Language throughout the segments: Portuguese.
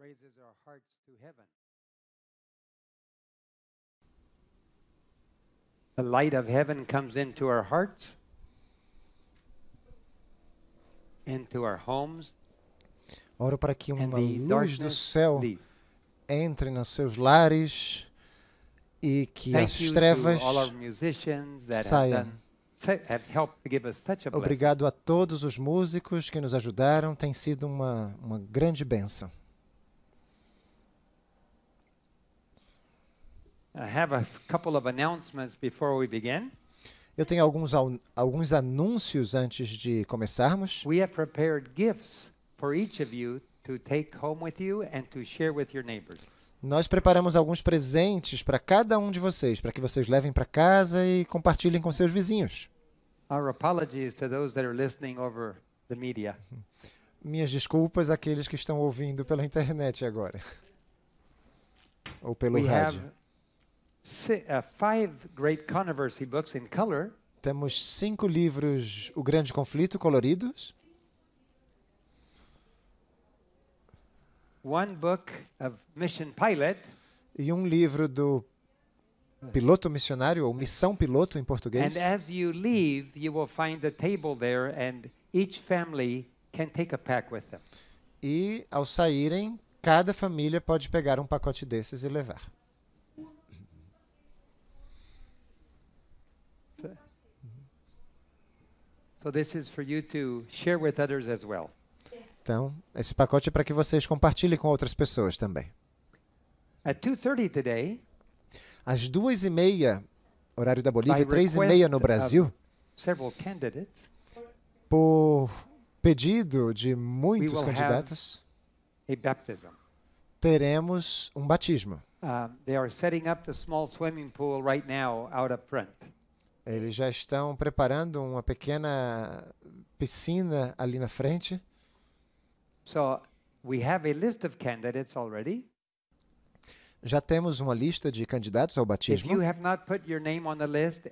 raises our hearts to heaven. The light of heaven comes into our hearts, into our homes, Oro para que uma luz do céu entre nos seus lares e que Thank as trevas saiam. Obrigado a todos os músicos que nos ajudaram, tem sido uma, uma grande bênção. I have a f- couple of announcements before we begin. Eu tenho alguns, alguns anúncios antes de começarmos. We have prepared gifts for each of you to take home with you and to share with your neighbors. Nós preparamos alguns presentes para cada um de vocês, para que vocês levem para casa e compartilhem com seus vizinhos. Our apologies to those that are listening over the media. Minhas desculpas àqueles que estão ouvindo pela internet agora. Ou pelo we rádio. Uh, five great controversy books in color. Temos cinco livros O Grande Conflito coloridos, one book of Mission Pilot, e um livro do Piloto Missionário, ou Missão Piloto em português. and as you leave, you will find a table there, and each family can take a pack with them. E, ao saírem, cada família pode pegar um pacote desses e levar. So this is for you to share with others as well. Então, esse pacote é para que vocês compartilhem com outras pessoas também. At 2:30 today, Às duas e meia, horário da Bolívia, três e meia no Brasil, por pedido de muitos candidatos, teremos um batismo. Um, they are setting up the small swimming pool right now out up front. Eles já estão preparando uma pequena piscina ali na frente. So we have a list of candidates already. Já temos uma lista de candidatos ao If batismo. you have not put your name on the list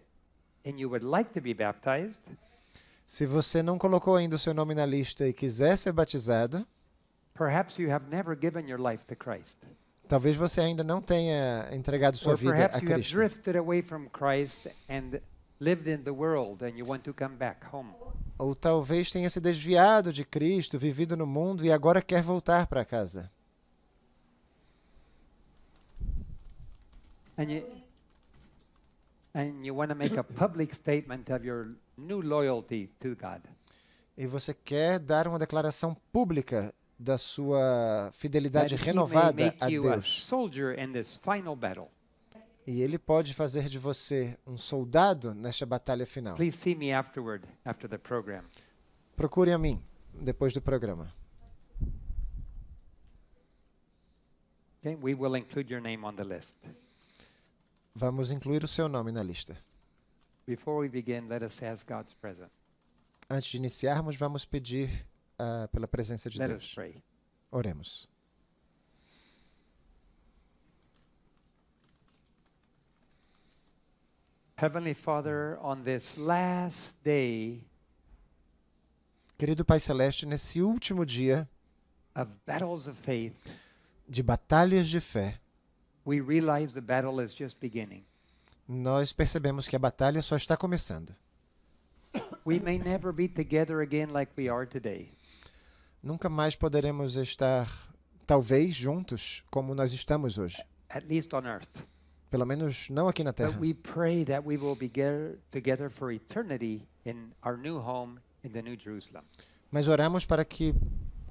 and you would like to be baptized, Se você não colocou ainda o seu nome na lista e quiser ser batizado, perhaps you have never given your life to Christ. talvez você ainda não tenha entregado sua vida a Cristo. Christ lived in the world and you want to come back home. Ou talvez tenha se desviado de Cristo, vivido no mundo e agora quer voltar para casa. And you and you want to make a public statement of your new loyalty to God. E você quer dar uma declaração pública da sua fidelidade renovada a Deus. E ele pode fazer de você um soldado nesta batalha final. Please see me afterward, after the program. Procure a mim depois do programa. Okay, we will include your name on the list. Vamos incluir o seu nome na lista. Before we begin, let us ask God's presence. Antes de iniciarmos, vamos pedir ah, pela presença de Let us Deus. Oremos. Heavenly Father, on this last day Querido Pai Celeste, nesse último dia of battles of faith, de batalhas de fé, we realize the battle is just beginning. nós percebemos que a batalha só está começando. We may never be together again like we are today. Nunca mais poderemos estar, talvez, juntos como nós estamos hoje. at least on earth. Pelo menos não aqui na Terra. But we pray that we will be gather- together for eternity in our new home in the New Jerusalem. Mas oramos para que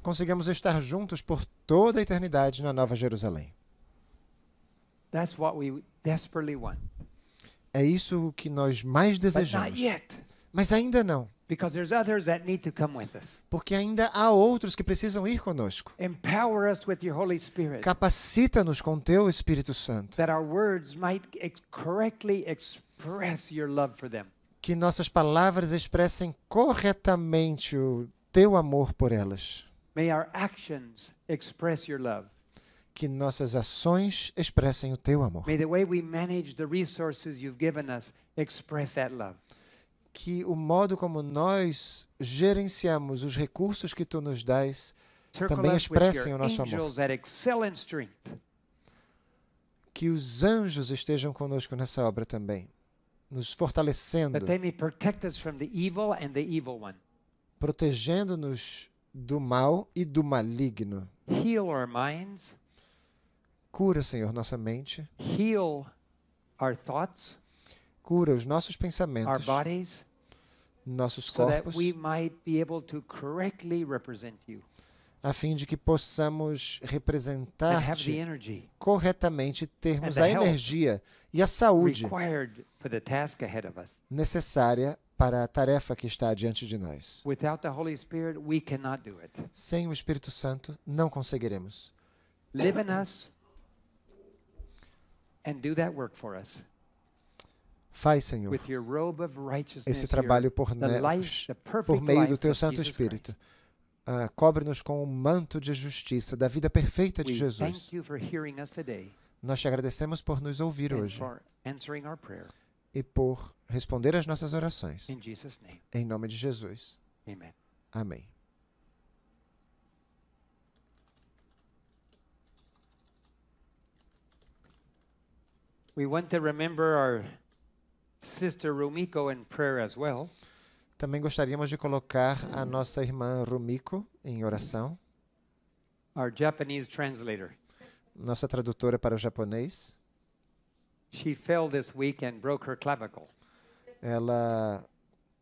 consigamos estar juntos por toda a eternidade na Nova Jerusalém. That's what we desperately want. É isso que nós mais desejamos. Mas ainda não, because there's others that need to come with us. porque ainda há outros que precisam ir conosco. Empower us with your Holy Spirit Capacita-nos com teu Espírito Santo, that our words might ex- correctly express your love for them. que nossas palavras expressem corretamente o teu amor por elas, May our actions express your love. que nossas ações expressem o teu amor, May the way we manage the resources you've given us express that love. Que o modo como nós gerenciamos os recursos que tu nos dás também expressem o nosso amor. Que os anjos estejam conosco nessa obra também, nos fortalecendo, protegendo-nos do mal e do maligno. Heal our minds, Cura, Senhor, nossa mente, heal our thoughts, cura os nossos our pensamentos, bodies, nossos so that corpos, we might be able to correctly represent you a fim de que possamos energy corretamente, termos a energia e a saúde required for the task ahead of us. necessária para a tarefa que está diante de nós. Without the Holy Spirit, we cannot do it. Sem o Espírito Santo, não conseguiremos. Live in us and do that work for us Faz, Senhor, esse trabalho por, the por meio do Teu Santo Espírito. Ah, Cobre-nos com o manto de justiça da vida perfeita de Jesus. Nós te agradecemos por nos ouvir hoje e por responder às nossas orações. Em nome de Jesus. Amém. We want to remember our sister Rumiko in prayer as well. Também gostaríamos de colocar a nossa irmã Rumiko em oração, our Japanese translator. nossa tradutora para o japonês. She fell this week and broke her clavicle. Ela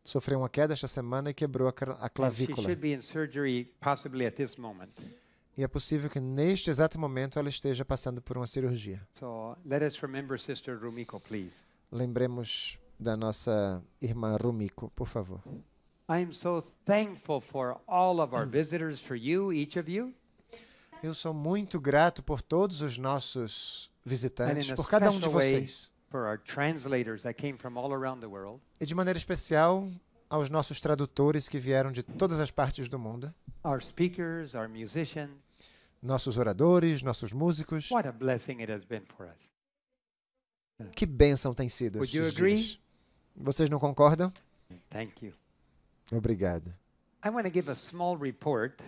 sofreu uma queda esta semana e quebrou a cra- a And she clavícula. should be in surgery possibly at this moment. E é possível que neste exato momento ela esteja passando por uma cirurgia. So let us remember Sister Rumiko, please. Lembremos da nossa irmã Rumiko, por favor. I am so thankful for all of our visitors, for you, each of you, Eu sou muito grato por todos os nossos visitantes, por cada um de vocês. for our translators that came from all around the world, E de maneira especial aos nossos tradutores que vieram de todas as partes do mundo, our speakers, our musicians. nossos oradores, nossos músicos. What a blessing it has been for us. Que bênção tem sido Would you agree? dias. Vocês não concordam? Thank you. Obrigado. I want to give a small report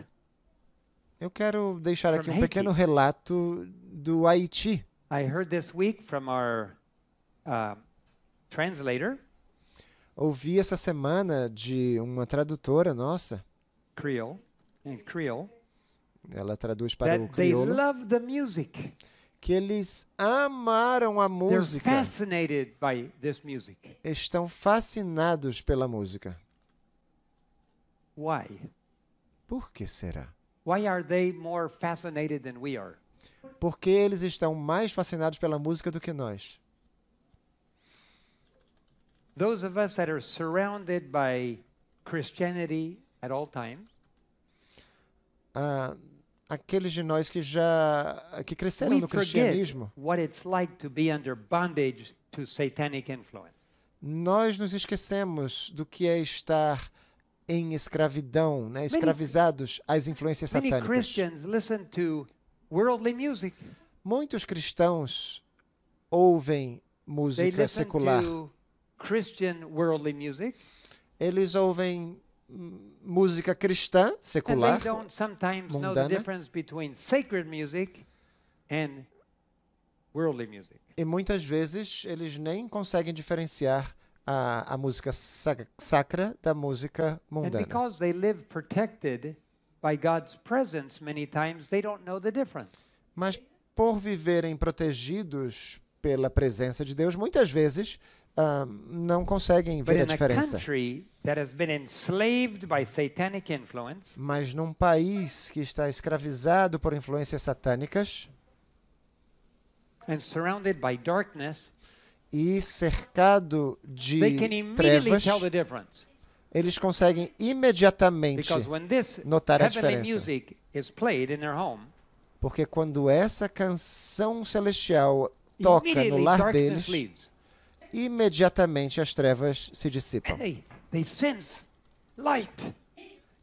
Eu quero deixar aqui um pequeno relato do Haiti. I heard this week from our uh, translator, Ouvi essa semana de uma tradutora nossa, Creole, in Creole, ela traduz para o that they crioulo, love the music. Que eles amaram a música, fascinated by this music. estão fascinados pela música. Why? Por que será? Why are they more fascinated than we are? Porque eles estão mais fascinados pela música do que nós. Those of us that are surrounded by Christianity at all times, Ah, aqueles de nós que já que cresceram we no cristianismo, like nós nos esquecemos do que é estar em escravidão, né? escravizados às influências satânicas. Muitos cristãos ouvem música secular. Eles ouvem música cristã secular mundana. e muitas vezes eles nem conseguem diferenciar a, a música sac- sacra da música mundana. Mas por viverem protegidos pela presença de Deus, muitas vezes ah, não conseguem ver a diferença. Mas num país que está escravizado por influências satânicas and surrounded by darkness, e cercado they can de trevas, tell the difference. eles conseguem imediatamente Because when this notar a heavenly diferença. music is played in their home, Porque quando essa canção celestial toca no lar deles. Imediatamente as trevas se dissipam.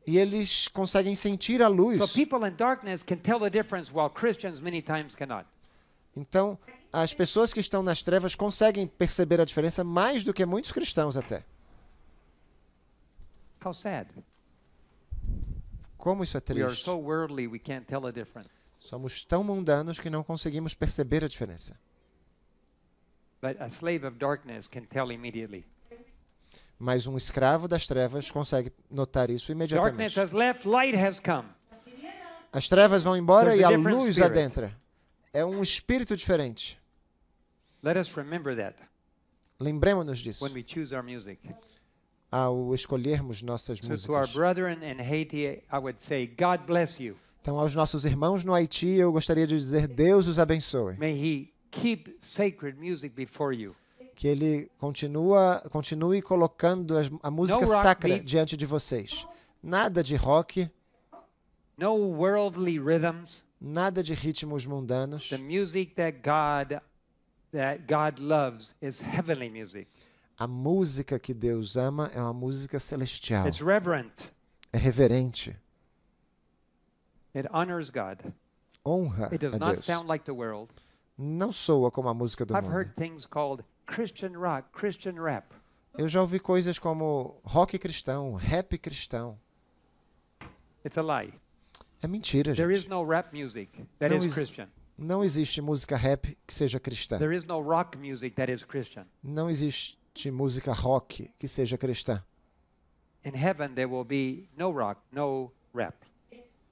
E eles conseguem sentir a luz. Então, as pessoas que estão nas trevas conseguem perceber a diferença mais do que muitos cristãos até. How sad. Como isso é We are triste. so worldly we can't tell the difference. Somos tão mundanos que não conseguimos perceber a diferença. But a slave of darkness can tell immediately. Mas um escravo das trevas consegue notar isso Darkness imediatamente. has left, light has come. As trevas vão embora There's e a luz spirit. adentra. É um espírito diferente. Let us remember that Lembremos-nos disso when we choose our music. ao escolhermos nossas So to our músicas. brethren in Haiti, I would say, God bless you. Então, aos nossos irmãos no Haiti, eu gostaria de dizer: Deus os abençoe. May He keep sacred music before you. Que Ele continua, continue colocando as- a música sacra diante de vocês. Nada de rock, No worldly rhythms. nada de ritmos mundanos. The music that God that God loves is heavenly music. A música que Deus ama é uma música celestial. It's reverent. É reverente. It honors God. Honra It does a not Deus. sound like the world. Não soa como a música do I've mundo. heard things called Christian rock, Christian rap. Eu já ouvi coisas como rock cristão, rap cristão. It's a lie. É mentira, There is gente. no rap music that No is is- Christian. Não existe música rap que seja cristã. There is no rock music that is Christian. Não existe música rock que seja cristã. In heaven, there will be no rock, no rap.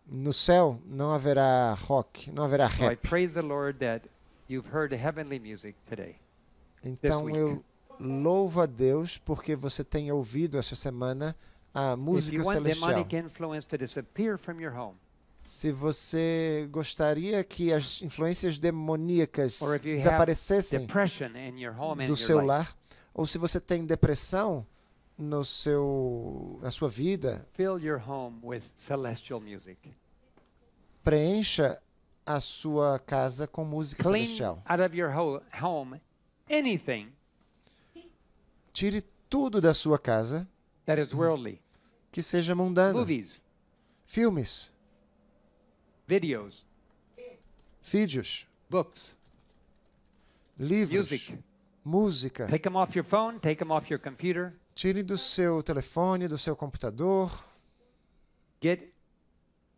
No céu não haverá rock, não haverá So I rap. praise the Lord that you've heard heavenly music today. Então eu louvo a Deus porque você tem ouvido essa semana a música celestial. demonic influence to disappear from your home, Se você gostaria que as influências demoníacas desaparecessem do seu lar, ou se você tem depressão no seu na sua vida, fill your home with celestial music. preencha a sua casa com música Clean celestial. out of your ho- home anything Tire tudo da sua casa that is worldly. que seja mundano. Movies, Filmes, videos, vídeos, books, livros, music. música. Take them off your phone, take them off your computer. Tire do seu telefone, do seu computador. Get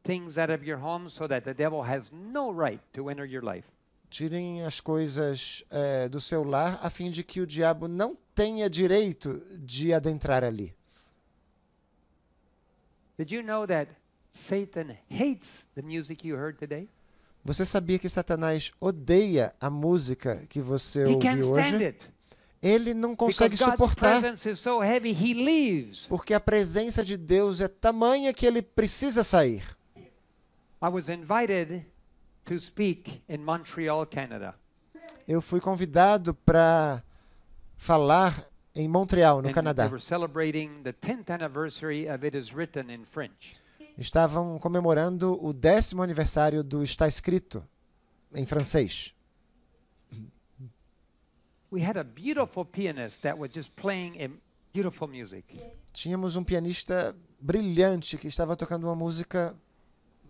things out of your home so that the devil has no right to enter your life. Tirem as coisas eh, do seu lar a fim de que o diabo não tenha direito de adentrar ali. Did you know that Satan hates the music you heard today? Você sabia que Satanás odeia a música que você He can't ouviu stand hoje? it. Ele não consegue suportar, porque a presença de Deus é tamanha que ele precisa sair. I was invited to speak in Montreal, Canada. Eu fui convidado para falar em Montreal, no and Canadá. They were celebrating the 10th anniversary of It Is Written in French. Estavam comemorando o décimo aniversário do Está Escrito, em francês. We had a beautiful pianist that was just playing a beautiful music. Tínhamos um pianista brilhante que estava tocando uma música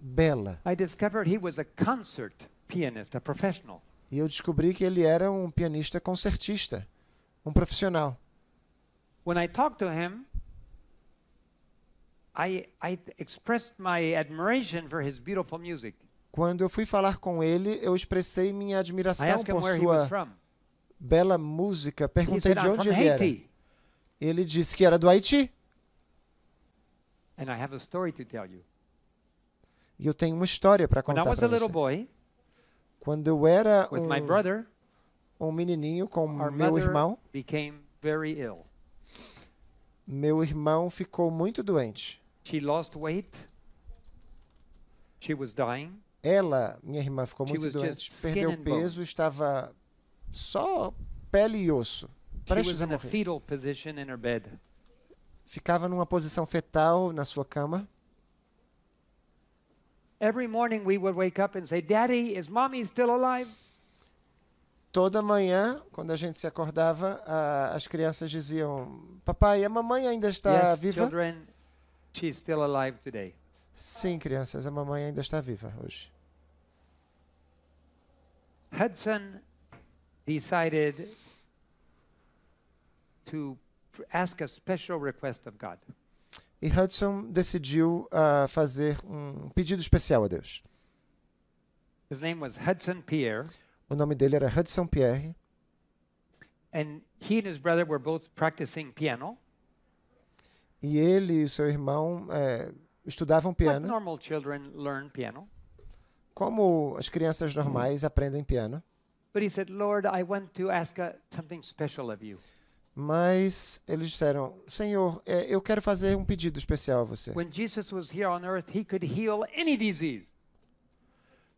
bela. I discovered he was a concert pianist, a professional. E eu descobri que ele era um pianista concertista, um profissional. When I talked to him, I, I expressed my admiration for his beautiful music. Quando eu fui falar com ele, eu expressei minha admiração por sua bela música. Perguntei said, de onde ele era. Haiti. Ele disse que era do Haiti. And I have a story to tell you. E eu tenho uma história para contar para little você. boy Quando eu era um, brother, um menininho com meu irmão, meu irmão ficou muito doente. She lost weight. She was dying. Ela, minha irmã, ficou She muito doente, perdeu peso, estava só pele e osso, She prestes was a in a morrer. fetal position in her bed. Ficava numa posição fetal na sua cama. Every morning we would wake up and say, Daddy, is mommy still alive? Toda manhã, quando a gente se acordava, a- as crianças diziam: Papai, a mamãe ainda está yes, viva? children, she's still alive today. Sim, crianças, a mamãe ainda está viva hoje. Hudson decided to ask a special request of God. E Hudson decidiu ah, fazer um pedido especial a Deus. His name was Hudson Pierre, O nome dele era Hudson Pierre and he and his brother were both practicing piano, e ele e seu irmão eh, estudavam like piano, normal children learn piano. como as crianças normais aprendem piano. But he said, Lord, I want to ask uh, something special of you. Mas eles disseram: Senhor, eh, eu quero fazer um pedido especial a você. When Jesus was here on earth, he could heal any disease.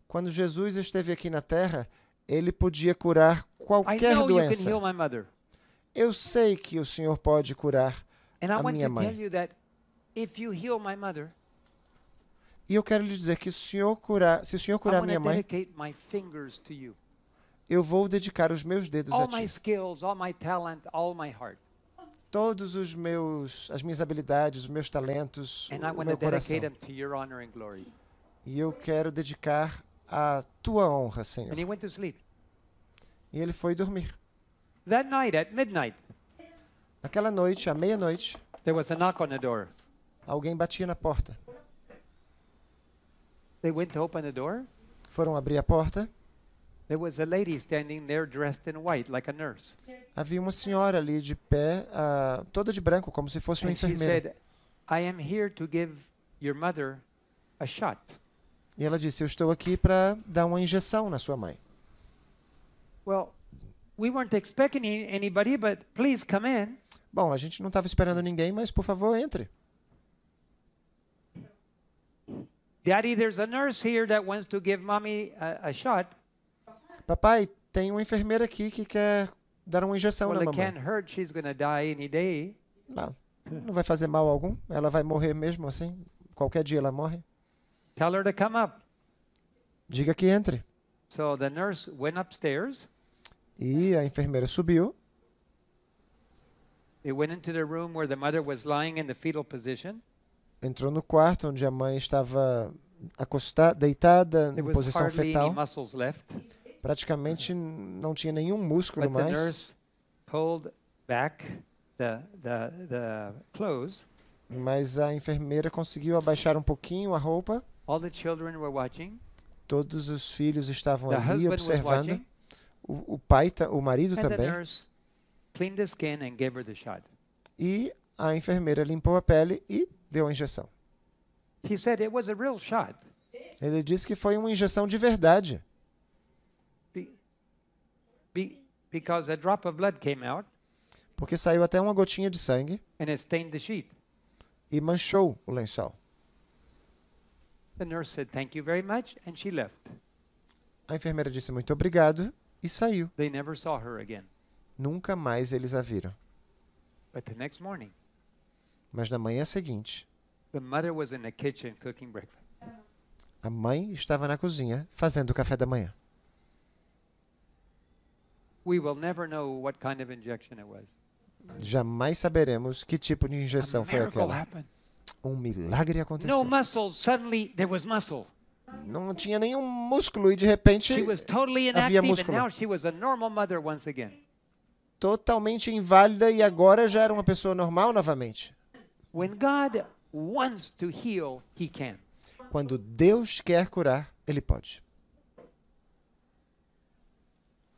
Quando Jesus esteve aqui na Terra, ele podia curar qualquer doença. Eu sei que o Senhor pode curar. A want minha to mãe. tell you that if you heal my mother, E eu quero lhe dizer que o Senhor curar, se o Senhor curar minha to mãe, eu vou dedicar os meus dedos a All my ti. skills, all my talent, all my heart. Todos os meus, as minhas habilidades, os meus talentos, And o meu coração. them to your honor and glory. E eu quero dedicar a tua honra, And Senhor. he went to sleep. E ele foi dormir. That night at midnight, Naquela noite, à meia-noite, a alguém batia na porta. They went to open the door. Foram abrir a porta. Havia uma senhora ali de pé, ah, toda de branco, como se fosse uma enfermeira. said, I am here to give your mother a shot. E ela disse: Eu estou aqui para dar uma injeção na sua mãe. Well, we weren't expecting any- anybody, but please come in. Bom, a gente não estava esperando ninguém, mas por favor, entre. Daddy, there's a nurse here that wants to give mommy a, a shot. Papai, tem uma enfermeira aqui que quer dar uma injeção Well, na mamãe. can't hurt. She's to die any day. Não, não vai fazer mal algum. Ela vai morrer mesmo assim. Qualquer dia ela morre. Tell her to come up. Diga que entre. So the nurse went upstairs. E a enfermeira subiu. They went into the room where the mother was lying in the fetal position. Entrou no quarto onde a mãe estava acostada, deitada There em posição fetal. Praticamente não tinha nenhum músculo mais. nurse pulled back the, the, the clothes. Mas a enfermeira conseguiu abaixar um pouquinho a roupa. All the children were watching. Todos os filhos estavam ali observando. O, o pai, o marido And também. nurse cleaned the skin and gave her the shot. E a enfermeira limpou a pele e deu a injeção. He said it was a real shot. Ele disse que foi uma injeção de verdade, Be, be, because a drop of blood came out porque saiu até uma gotinha de sangue and it stained the sheet. e manchou o lençol. The nurse said, Thank you very much, and she left. A enfermeira disse muito obrigado e saiu. They never saw her again. Nunca mais eles a viram. But the next morning, Mas na manhã seguinte, the mother was in the kitchen cooking breakfast. a mãe estava na cozinha fazendo o café da manhã. We will never know what kind of injection it was. Jamais saberemos que tipo de injeção foi aquela. happened. Um milagre No aconteceu. muscles, suddenly there was muscle. Não tinha nenhum músculo e de repente She was totally havia inactive, and músculo. now she was a normal mother once again. totalmente inválida e agora já era uma pessoa normal novamente. When God wants to heal, He can. Quando Deus quer curar, ele pode.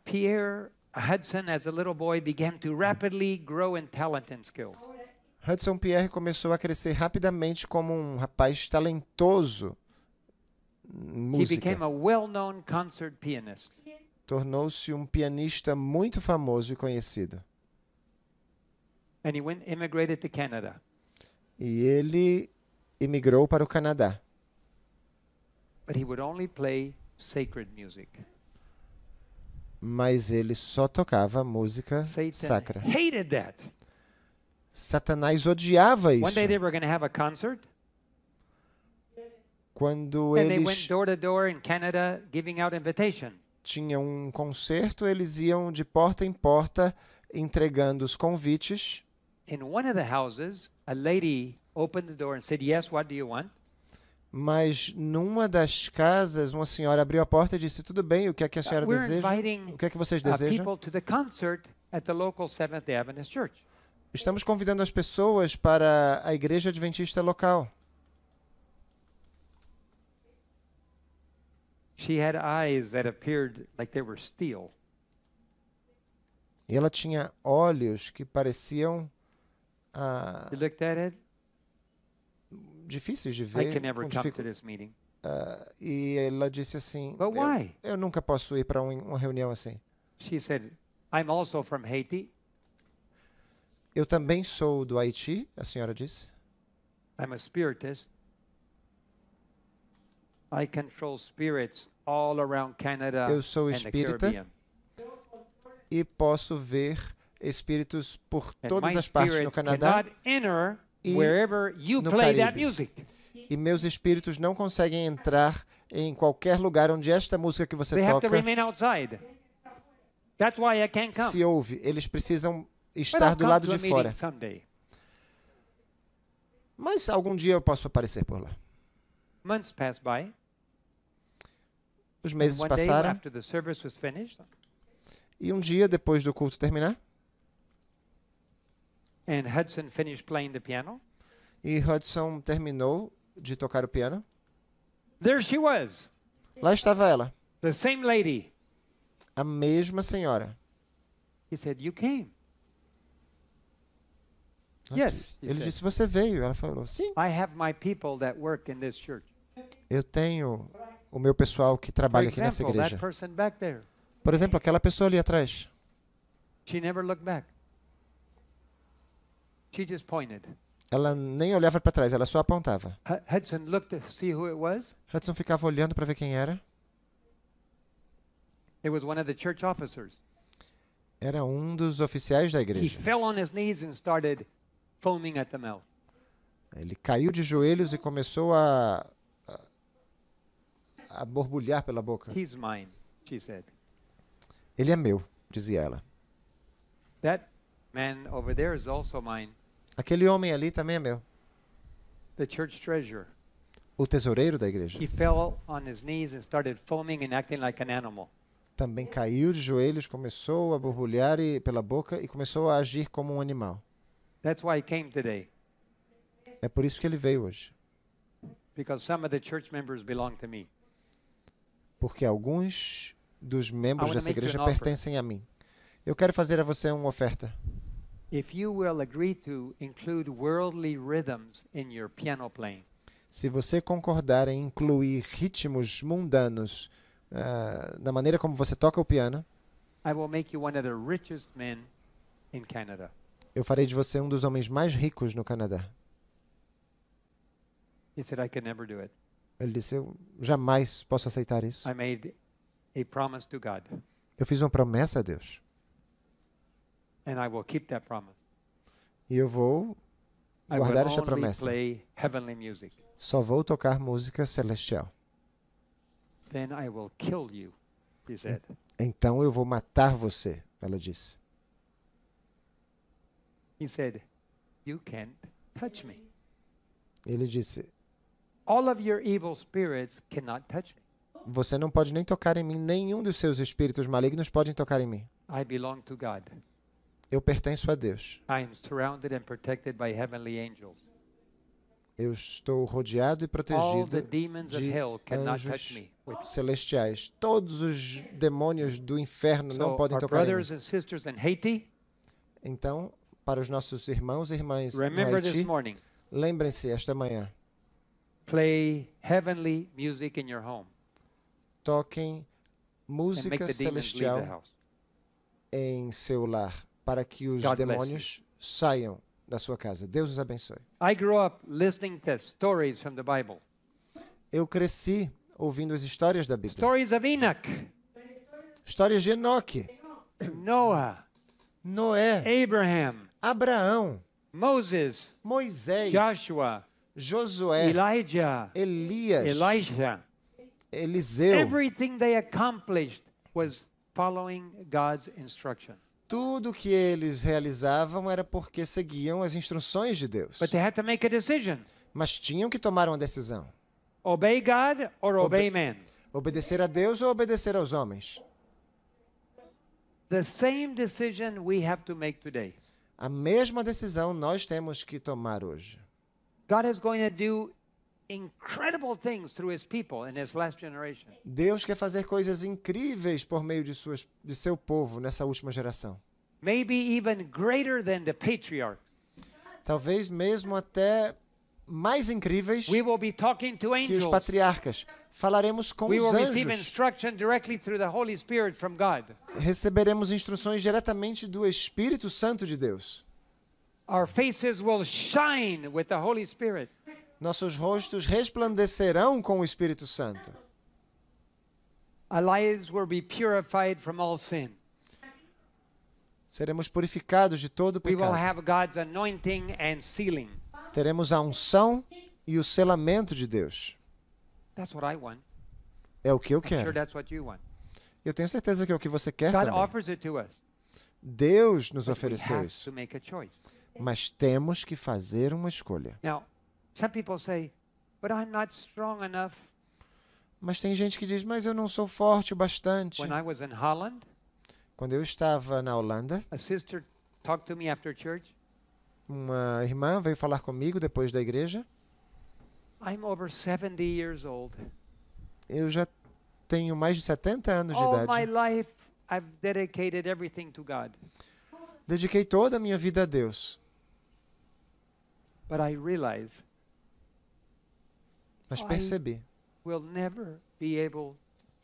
Pierre Hudson, as a little boy, began to rapidly grow in talent and skills. Hudson Pierre começou a crescer rapidamente como um rapaz talentoso música. became a well known concert pianist. Tornou-se um pianista muito famoso e conhecido. And he went immigrated to Canada. E ele emigrou para o Canadá. But he would only play sacred music. Mas ele só tocava música Satan sacra. hated that. Satanás odiava One isso. day they were going to have a concert, Quando and they went eles door to door in Canada giving out invitations. tinham um concerto, eles iam de porta em porta entregando os convites. In one of the houses, a lady opened the door and said, Yes, what do you want? Mas numa das casas, uma senhora abriu a porta e disse: Tudo bem, o que é que a senhora We're deseja? O que é que vocês uh, desejam? Estamos convidando as pessoas para a igreja adventista local. She had eyes that appeared like they were steel. E ela tinha olhos que pareciam ah, You looked at it? Difíceis de I ver. can never com come to dificu- this meeting. ah, e ela disse assim: But eu, why? eu nunca posso ir para um- uma reunião assim. She said, I'm also from Haiti. Eu também sou do Haiti, a senhora disse. I'm a spiritist. I control spirits all around Canada Eu sou espírita. E posso ver espíritos por todas as partes no Canadá. E wherever you no play that Caribe. music. E meus espíritos não conseguem entrar em qualquer lugar onde esta música que você They have to toca remain outside. That's why I can't come. se ouve. Eles precisam But estar I'll do come lado a de meeting fora. someday. Mas algum dia eu posso aparecer por lá. Months passed by. Os And meses one day, passaram after the service was finished, e um dia depois do culto terminar, and Hudson finished playing the piano, e Hudson terminou de tocar o piano, there she was, lá estava ela, the same lady. a mesma senhora. He said, "You came." Aqui. Yes, Ele said. disse: Você veio? Ela falou: Sim. I have my people that work in this church. Eu tenho o meu pessoal que For trabalha aqui nessa example, that igreja. Por exemplo, aquela pessoa ali atrás. she never looked back. She just pointed. Ela nem olhava para trás, ela só apontava. Hu- Hudson looked to see who it was. Hudson ficava olhando para ver quem era. It was one of the church officers. Era um dos oficiais da He igreja. fell on his knees and started foaming at the mouth. Ele caiu de joelhos e começou a, a, a borbulhar pela boca. He's mine, she said. Ele é meu, dizia ela. That man over there is also mine, Aquele homem ali também é meu. the church treasurer. O tesoureiro da igreja He fell on his knees and started foaming and acting like an animal. também caiu de joelhos, começou a borbulhar e, pela boca e começou a agir como um animal. That's why he came today, É por isso que ele veio hoje. because some of the church members belong to me. Porque alguns dos membros dessa igreja pertencem a mim. Eu quero fazer a você uma oferta. If you will agree to include worldly rhythms in your piano playing, Se você concordar em incluir ritmos mundanos ah, na maneira como você toca o piano, I will make you one of the richest men in Canada. eu farei de você um dos homens mais ricos no Canadá. He said, I could never do it. Ele disse: Eu jamais posso aceitar isso. I made a promise to God, Eu fiz uma promessa a Deus. and I will keep that promise. E eu vou I will guardar esta promessa. play heavenly music. Só vou tocar música celestial. Then I will kill you, he said. Então eu vou matar você, ela disse. Ele disse: All of your evil spirits cannot touch me. Você não pode nem tocar em mim, nenhum dos seus espíritos malignos podem tocar em mim. I belong to God. Eu pertenço a Deus. I am surrounded and protected by heavenly angels. Eu estou rodeado e protegido de anjos celestiais. Todos os demônios do inferno não podem tocar em mim. Então, para os nossos irmãos e irmãs remember Haiti, lembrem-se esta manhã, toquem música celestial em seu lar, para que os God demônios saiam da sua casa. Deus os abençoe. I grew up listening to stories from the Bible. Eu cresci ouvindo as histórias da Bíblia. Stories of Enoch, Histórias de Enoque, Noah, Noé, Abraham, Abraão, Moses, Moisés, Joshua, Josué, Elijah, Elias, Elisha. Eliseu. Everything they accomplished was following God's instruction. Tudo que eles realizavam era porque seguiam as instruções de Deus. But they had to make a decision Mas tinham que tomar uma decisão: obey God or obey man. obedecer a Deus ou obedecer aos homens. The same decision we have to make today. A mesma decisão nós temos que tomar hoje. God is going to do Deus quer fazer coisas incríveis por meio de, suas, de seu povo nessa última geração. Maybe even greater than the patriarch. Talvez mesmo até mais incríveis We will be talking to que os angels. patriarcas. Falaremos com We os anjos. Receberemos instruções diretamente do Espírito Santo de Deus. Our faces will shine with the Holy Spirit. Nossos rostos resplandecerão com o Espírito Santo. Our lives will be purified from all sin. Seremos purificados de todo We will pecado. have God's anointing and sealing. Teremos a unção e o selamento de Deus. That's what I want. É o que eu quero. that's what you want. Eu tenho certeza que é o que você quer God também. offers it to us. Deus nos ofereceu isso. Mas temos que fazer uma escolha. Now, some people say, but I'm not strong enough. Mas tem gente que diz: Mas eu não sou forte o bastante. When I was in Holland, Quando eu estava na Holanda, a sister talked to me after church. uma irmã veio falar comigo depois da igreja. I'm over 70 years old. Eu já tenho mais de 70 anos de All my idade. life, I've dedicated everything to God. Dediquei toda a minha vida a Deus. But I realize Mas Ai. percebi we'll never be able to be perfect like God wants me to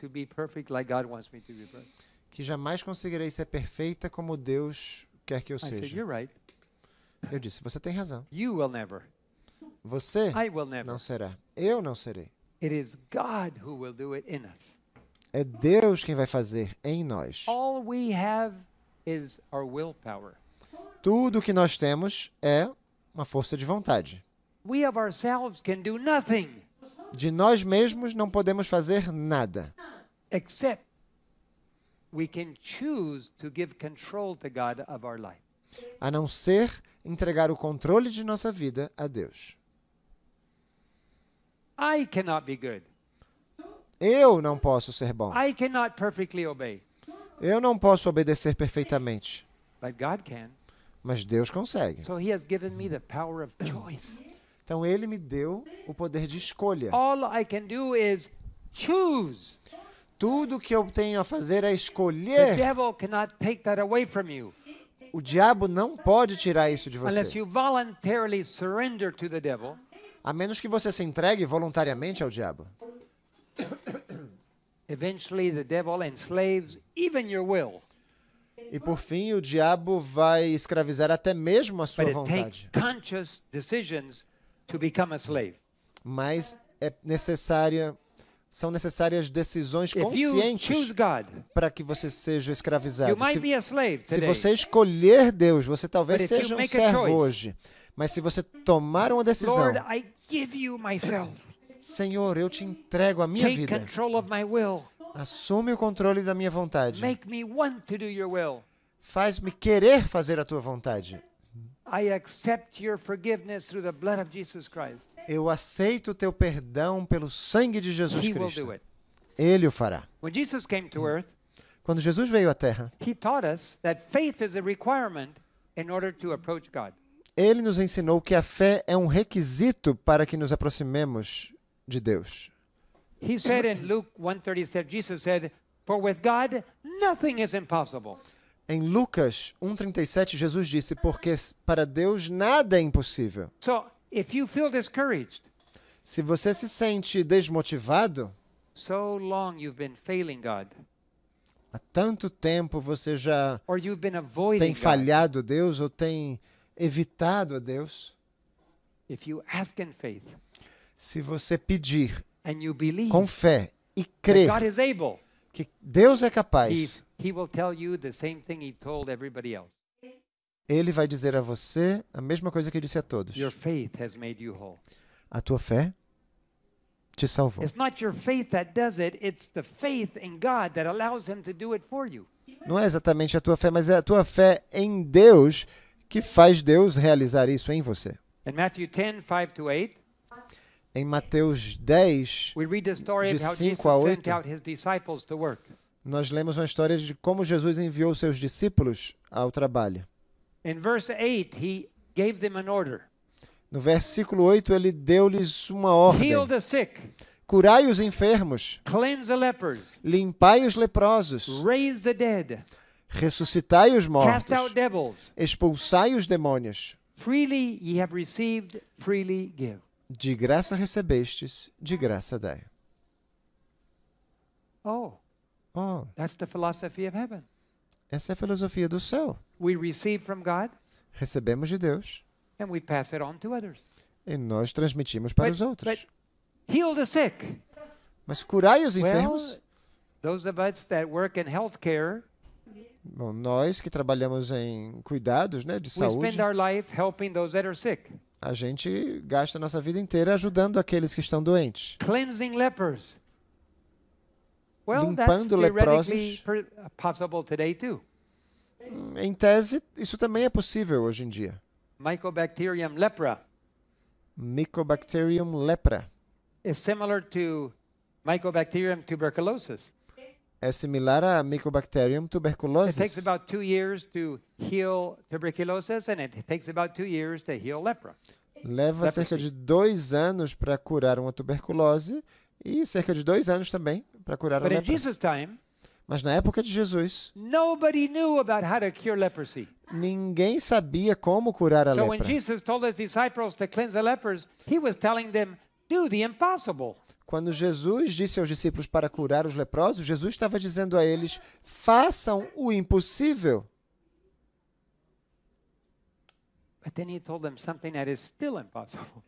be perfect. que jamais conseguirei ser perfeita como Deus quer que eu seja. Eu disse: Você tem razão. You will never. Você não será. Eu não serei. É Deus quem vai fazer em nós. Tudo que nós temos é uma força de vontade. We of ourselves can do nothing De nós mesmos não podemos fazer nada, except we can choose to give control to God of our life. a não ser entregar o controle de nossa vida a Deus. I cannot be good. Eu não posso ser bom. I cannot perfectly obey, Eu não posso obedecer perfeitamente, but God can. mas Deus consegue. So He has given me the power of choice. Então ele me deu o poder de escolha. All I can do is choose. Tudo que eu tenho a fazer é The escolher. devil cannot take that away from you O diabo não pode tirar isso de unless você, you voluntarily surrender to the devil a menos que você se entregue voluntariamente ao diabo. Eventually, the devil enslaves even your will, E por fim, o diabo vai escravizar até mesmo a sua but it takes vontade. conscious decisions to become a slave. Mas é necessária, são necessárias decisões conscientes para que você seja escravizado. Se, se você escolher Deus, você talvez seja um servo hoje. Mas se você tomar uma decisão, Lord. Senhor, eu te entrego a minha vida. Assume o controle da minha vontade. Faz-me querer fazer a tua vontade. Eu aceito o teu perdão pelo sangue de Jesus He will do Cristo. it. Ele o fará. When Jesus came to earth, Quando Jesus veio à Terra, he taught us that faith is a requirement in order to approach God. ele nos ensinou que a fé é um requisito para que nos aproximemos de Deus. He said in Luke 137, Jesus said, For with God nothing is impossible. Em Lucas 1:37, Jesus disse: "Porque para Deus nada é impossível". So if you feel discouraged, Se você se sente desmotivado, so long you've been failing God, há tanto tempo você já tem God. falhado Deus ou tem evitado a Deus, If you ask in faith se você pedir com fé e crer God que Deus é capaz, ele vai dizer a você a mesma coisa que disse a todos. A tua fé te salvou. Não é exatamente a tua fé, mas é a tua fé em Deus que faz Deus realizar isso em você. Em Mateus 10, 5 a 8 em Mateus 10, de 5 a 8, nós lemos uma história de como Jesus enviou seus discípulos ao trabalho. In verse 8, he gave them an order. No versículo 8, ele deu-lhes uma ordem: heal the sick, curai os enfermos, limpai os leprosos, raise the dead, ressuscitai os mortos, expulsai os demônios. Freely ye have received, freely give. De graça recebestes, de graça dai. Oh, Oh, that's the philosophy of heaven. essa é a filosofia do céu. We receive from God Recebemos de Deus and we pass it on to others. e nós transmitimos para os outros. heal the sick. Mas curai os Well, enfermos? those of us that work in healthcare, Bom, nós que trabalhamos em cuidados né, de we saúde, spend our life helping those that are sick, a gente gasta nossa vida inteira ajudando aqueles que estão doentes. cleansing lepers. Well, that's Limpando leprosos. per- possible today too. Em tese, isso também é possível hoje em dia. Mycobacterium lepra Mycobacterium lepra is similar to Mycobacterium tuberculosis. é similar a Mycobacterium It takes tuberculosis. about two years to heal tuberculosis, and it takes about two years to heal lepra. Leva cerca de dois anos para curar uma tuberculose e cerca de dois anos também para curar a But in lepra. Jesus' time, Mas na época de Jesus, nobody knew about how to cure leprosy. ninguém sabia como curar a So lepra. Jesus told his disciples to cleanse the lepers, he was telling them, do the impossible. Quando Jesus disse aos discípulos para curar os leprosos, Jesus estava dizendo a eles: façam o impossível. But then he told them something that is still impossible.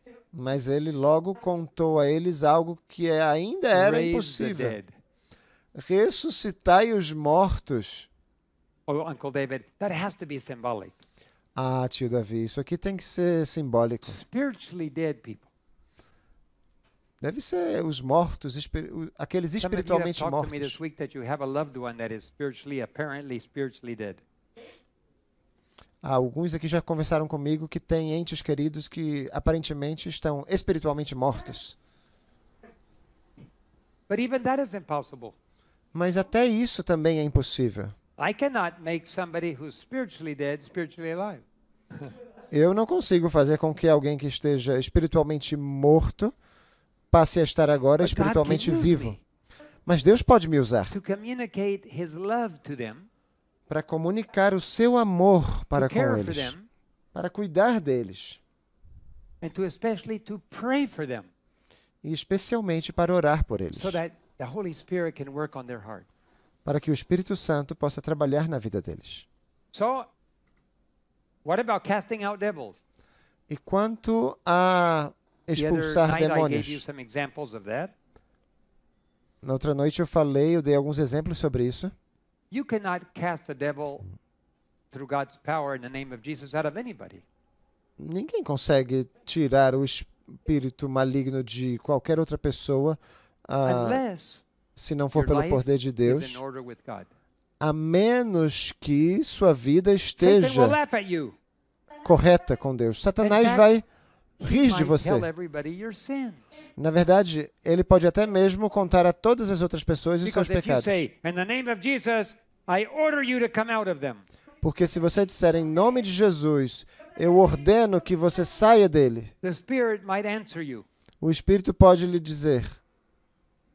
Mas ele logo contou a eles algo que é- ainda era impossível: ressuscitai os mortos. Oh, Uncle David, that has to be symbolic. Ah, tio Davi, isso aqui tem que ser simbólico. Spiritually dead people. Deve ser os mortos, aqueles espiritualmente mortos. this week that you have a loved one that is spiritually, apparently spiritually dead. Alguns aqui já conversaram comigo que têm entes queridos que aparentemente estão espiritualmente mortos. But even that is impossible. Mas até isso também é impossível. I cannot make somebody who's spiritually dead spiritually alive. Eu não consigo fazer com que alguém que esteja espiritualmente morto passe a estar agora espiritualmente vivo. Mas Deus pode me usar para comunicar o seu amor para com eles, para cuidar deles and to especially to pray for them, e especialmente para orar por eles, so that the Holy Spirit can work on their heart. para que o Espírito Santo possa trabalhar na vida deles. So, what about casting out devils? E quanto a expulsar demônios, na outra noite eu falei, eu dei alguns exemplos sobre isso. You cannot cast a devil through God's power in the name of Jesus out of anybody. Ninguém consegue tirar o espírito maligno de qualquer outra pessoa ah, unless se não for pelo poder de is Deus, a menos que sua vida esteja correta com Deus. Satanás vai Rir de você. Na verdade, ele pode até mesmo contar a todas as outras pessoas os seus pecados. Porque se você disser em nome de Jesus, eu ordeno que você saia dele, o Espírito pode lhe dizer.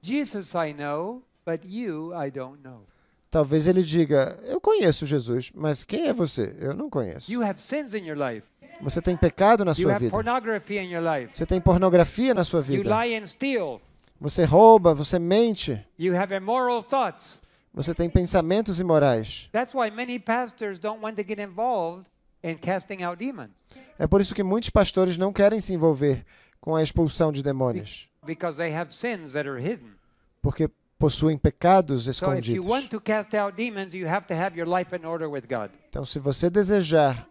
Jesus I know, but you I don't know. Talvez ele diga: Eu conheço Jesus, mas quem é você? Eu não conheço. You have sins in your life. Você tem pecado na sua vida. Você tem pornografia na sua vida. Você rouba, você mente. Você tem pensamentos imorais. É por isso que muitos pastores não querem se envolver com a expulsão de demônios, porque possuem pecados escondidos. Então, se você desejar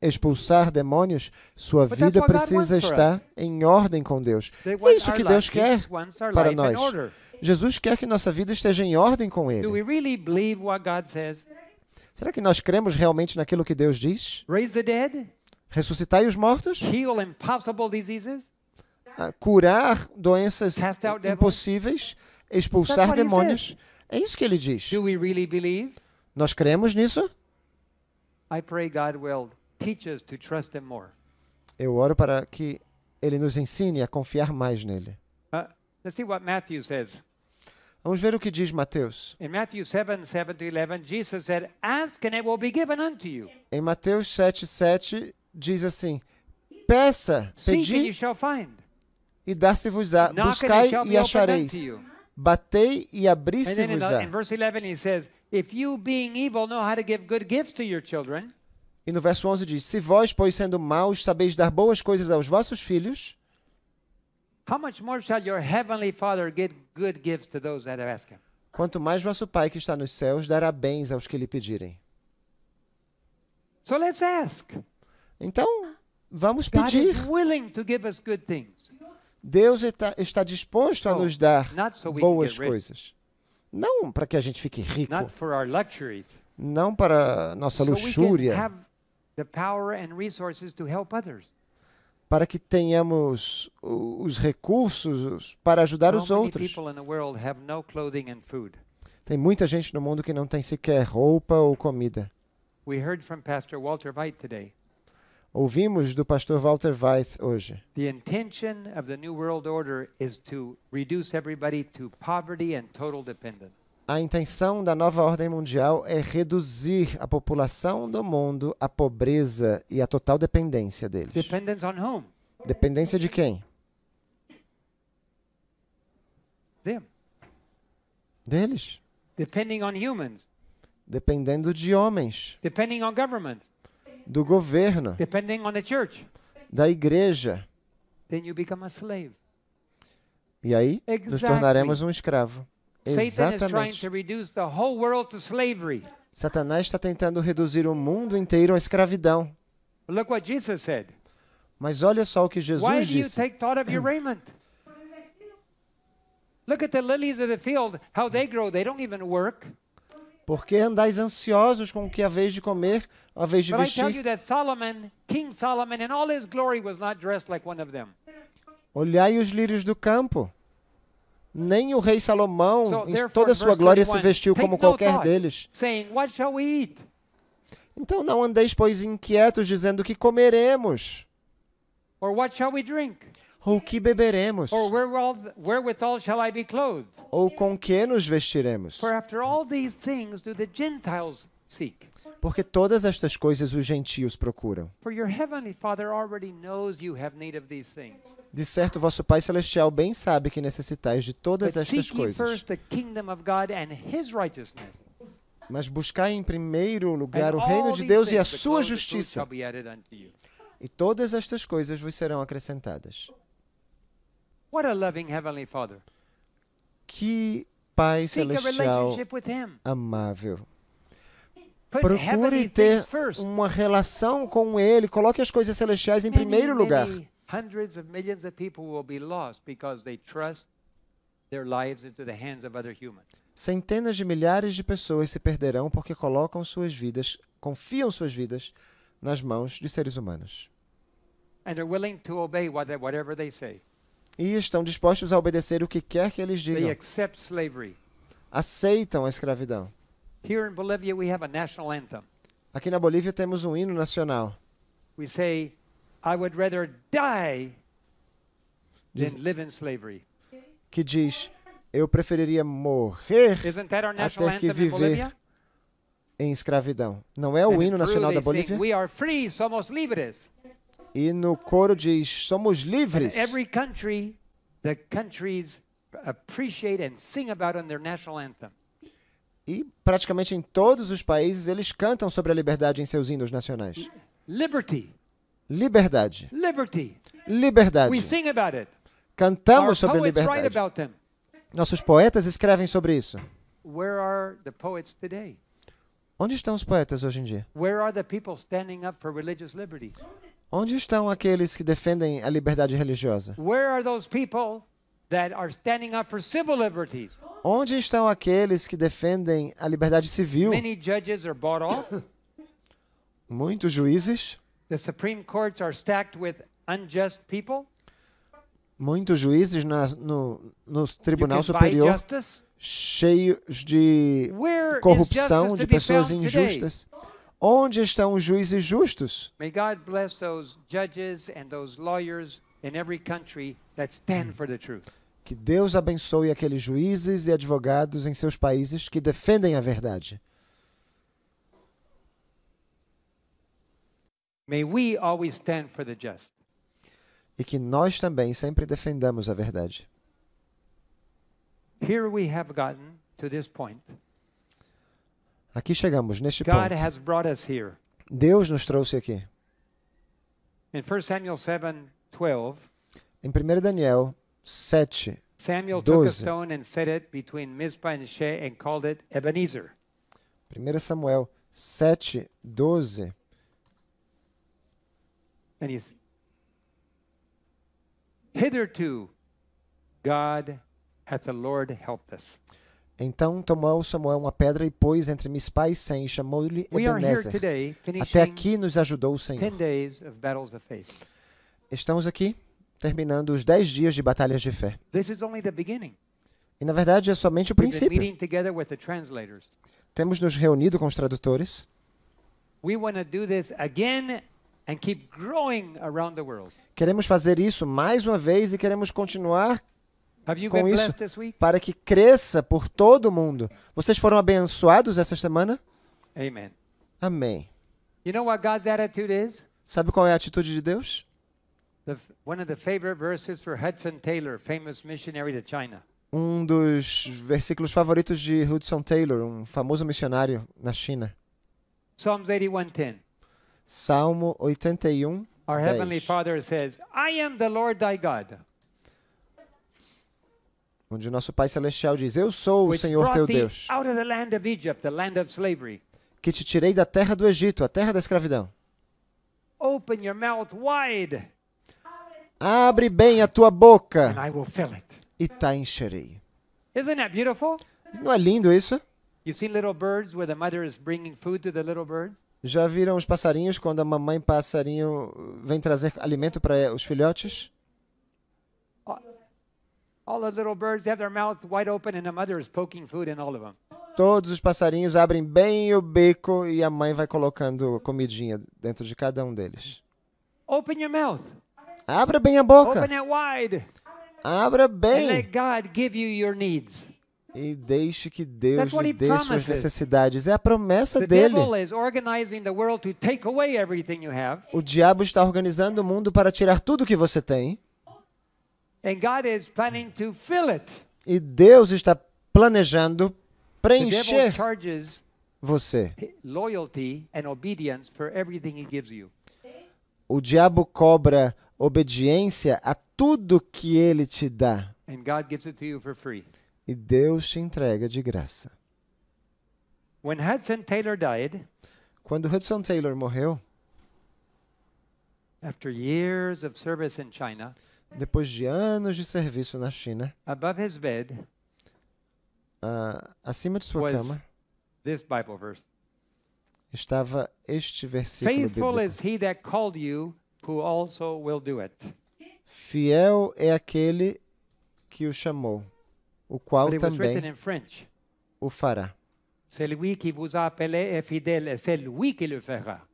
expulsar demônios, sua vida precisa estar em ordem com Deus. É isso que Deus quer para nós. Jesus quer que nossa vida esteja em ordem com Ele. Será que nós cremos realmente naquilo que Deus diz? Ressuscitai os mortos? Ah, Curar doenças impossíveis? Expulsar demônios? É isso que ele diz. Nós cremos nisso? I pray God will teach us to trust Him more. Eu oro para que ele nos ensine a confiar mais nele. Uh, let's see what Matthew says. Vamos ver o que diz Mateus. In Matthew 7 7 to 11, Jesus said, Ask and it will be given unto you. Em Mateus 7,7 diz assim: Peça, pedi e dar-se-vos-á. Buscai e achareis. Batei e abri-se-vos-á. in verse 11, he says, If you, being evil, know how to give good gifts to your children, E no verso 11 diz: Se vós, pois sendo maus, sabeis dar boas coisas aos vossos filhos, quanto mais vosso Pai que está nos céus dará bens aos que lhe pedirem. So let's ask. Então, vamos God is pedir. willing to give us good things. Deus está, está disposto a No, nos dar so boas coisas. Não para que a gente fique rico, Not for our luxuries. não para nossa so we can luxúria, have the power and resources to help others. para que tenhamos os recursos para ajudar os outros. Tem muita gente no mundo que não tem sequer roupa ou comida. We heard from Pastor Walter Veit today. Ouvimos do pastor Walter Weith hoje. The intention of the New World Order is to reduce everybody to poverty and total dependence. A intenção da nova ordem mundial é reduzir a população do mundo à pobreza e à total dependência deles. Dependence on whom? Dependência de quem? Them. Deles. Depending on humans. Dependendo de homens, Depending on government. do governo, Depending on the church. da igreja. Then you become a slave. E aí nos Exactly. tornaremos um escravo. Satan is trying Exatamente. to reduce the whole world to slavery. Satanás está tentando reduzir o mundo inteiro à escravidão. Mas olha só o que Jesus disse. take thought of your raiment? Look at the lilies of the field, how they grow. They don't even work. Por que andais ansiosos com o que haveis de comer, a vez de vestir? that Solomon, King Solomon, in all his glory, was not dressed like one of them. Olhai os lírios do campo. Nem o rei Salomão, em toda a sua glória, se 31, vestiu como qualquer deles. Então não andeis, pois, inquietos, dizendo que comeremos, ou que beberemos, ou com que nos vestiremos. For after all these things do the Gentiles seek. Porque todas estas coisas os gentios procuram. De certo, vosso Pai Celestial bem sabe que necessitais de todas estas coisas. Mas buscai em primeiro lugar o reino de Deus e a sua justiça. E todas estas coisas vos serão acrescentadas. What a loving heavenly Father. Que Pai Celestial amável. Procure ter uma relação com Ele. Coloque as coisas celestiais em primeiro lugar. many hundreds of millions of people will be lost because they trust their lives into the hands of other humans. Centenas de milhares de pessoas se perderão porque colocam suas vidas, confiam suas vidas nas mãos de seres humanos. E estão dispostos a obedecer o que quer que eles digam. Aceitam a escravidão. Here in Bolivia, we have a national anthem. Aqui na Bolívia temos um hino nacional. We say, I would rather die Diz- than live in slavery. que diz: Eu preferiria morrer ter que viver em escravidão. Não é o And in hino nacional da Bolívia? We are free, somos libres. E no coro diz: Somos And livres. every country, the countries appreciate and sing about in their national anthem. E praticamente em todos os países eles cantam sobre a liberdade em seus hinos nacionais. Liberty, Liberdade. liberty. Liberdade. We sing about it. Cantamos sobre write liberdade. about them. Nossos poetas escrevem sobre isso. Where are the poets today? Onde estão os poetas hoje em dia? Where are the people standing up for religious liberty? Onde estão aqueles que defendem a liberdade religiosa? Where are those people that are standing up for civil liberties? Onde estão aqueles que defendem a liberdade civil? Many judges are bought off. Muitos juízes, The Supreme Courts are stacked with unjust people. muitos juízes na- no, no Tribunal Superior cheios de Where corrupção, de pessoas found today? injustas. Onde estão os juízes justos? May God bless those judges and those lawyers in every country that stand for the truth. Que Deus abençoe aqueles juízes e advogados em seus países que defendem a verdade. May we always stand for the just. E que nós também sempre defendamos a verdade. Here we have gotten to this point. Aqui chegamos, neste God ponto. has brought us here. Deus nos trouxe aqui. In 1 Samuel 7 12, Em 1 Daniel 7, Samuel took a stone and set it between Mizpah and Sheh and called it Ebenezer. 1 Samuel 7, 12, And he's hitherto God hath the Lord helped us. Então tomou Samuel uma pedra e pôs entre Mispá e Sem e chamou-lhe Ebenezer. today Até aqui nos ajudou o Senhor. 10 days of battles of faith. Estamos aqui terminando os 10 dias de batalhas de fé. This is only the beginning. E na verdade é somente o princípio. Temos nos reunido com os tradutores. Queremos fazer isso mais uma vez e queremos continuar Com isso- para que cresça por todo o mundo. Vocês foram abençoados essa semana? Amém. You know what God's attitude is? Sabe qual é a atitude de Deus? The, one of the favorite verses for Hudson Taylor, famous missionary to China. Um dos versículos favoritos de Hudson Taylor, um famoso missionário na China. Psalms 81:10. Salmo 81, Our heavenly 10, Father says, "I am the Lord thy God, onde nosso Pai Celestial diz: Eu sou o Senhor teu Deus, out of the land of Egypt, the land of slavery. que te tirei da terra do Egito, a terra da escravidão. Open your mouth wide, Abre bem a tua boca and I will fill it." e tá encherei. Isn't that beautiful? Não é lindo isso? Já viram os passarinhos quando a mamãe passarinho vem trazer alimento para os filhotes? Todos os passarinhos abrem bem o bico e a mãe vai colocando comidinha dentro de cada um deles. Open your mouth. Abra bem a boca. Open it wide. Abra And bem. let God give you your needs. E deixe que Deus lhe he dê suas necessidades. É a promessa dele. devil is organizing the world to take away everything you have, O diabo está organizando o mundo para tirar tudo que você tem. and God is planning to fill it. E Deus está planejando preencher você. loyalty and obedience for everything he gives you. O diabo cobra obediência a tudo que ele te dá. And God gives it to you for free. E Deus te entrega de graça. When Hudson Taylor died, Quando Hudson Taylor morreu, after years of service in China, depois de anos de serviço na China, above his bed, ah, acima de sua cama this Bible verse. estava este versículo Faithful bíblico. is he that called you, who also will do it. Fiel é aquele que o chamou, o qual But também in French. o fará. Celui qui vous a appelé est fidèle, et c'est lui qui le fera.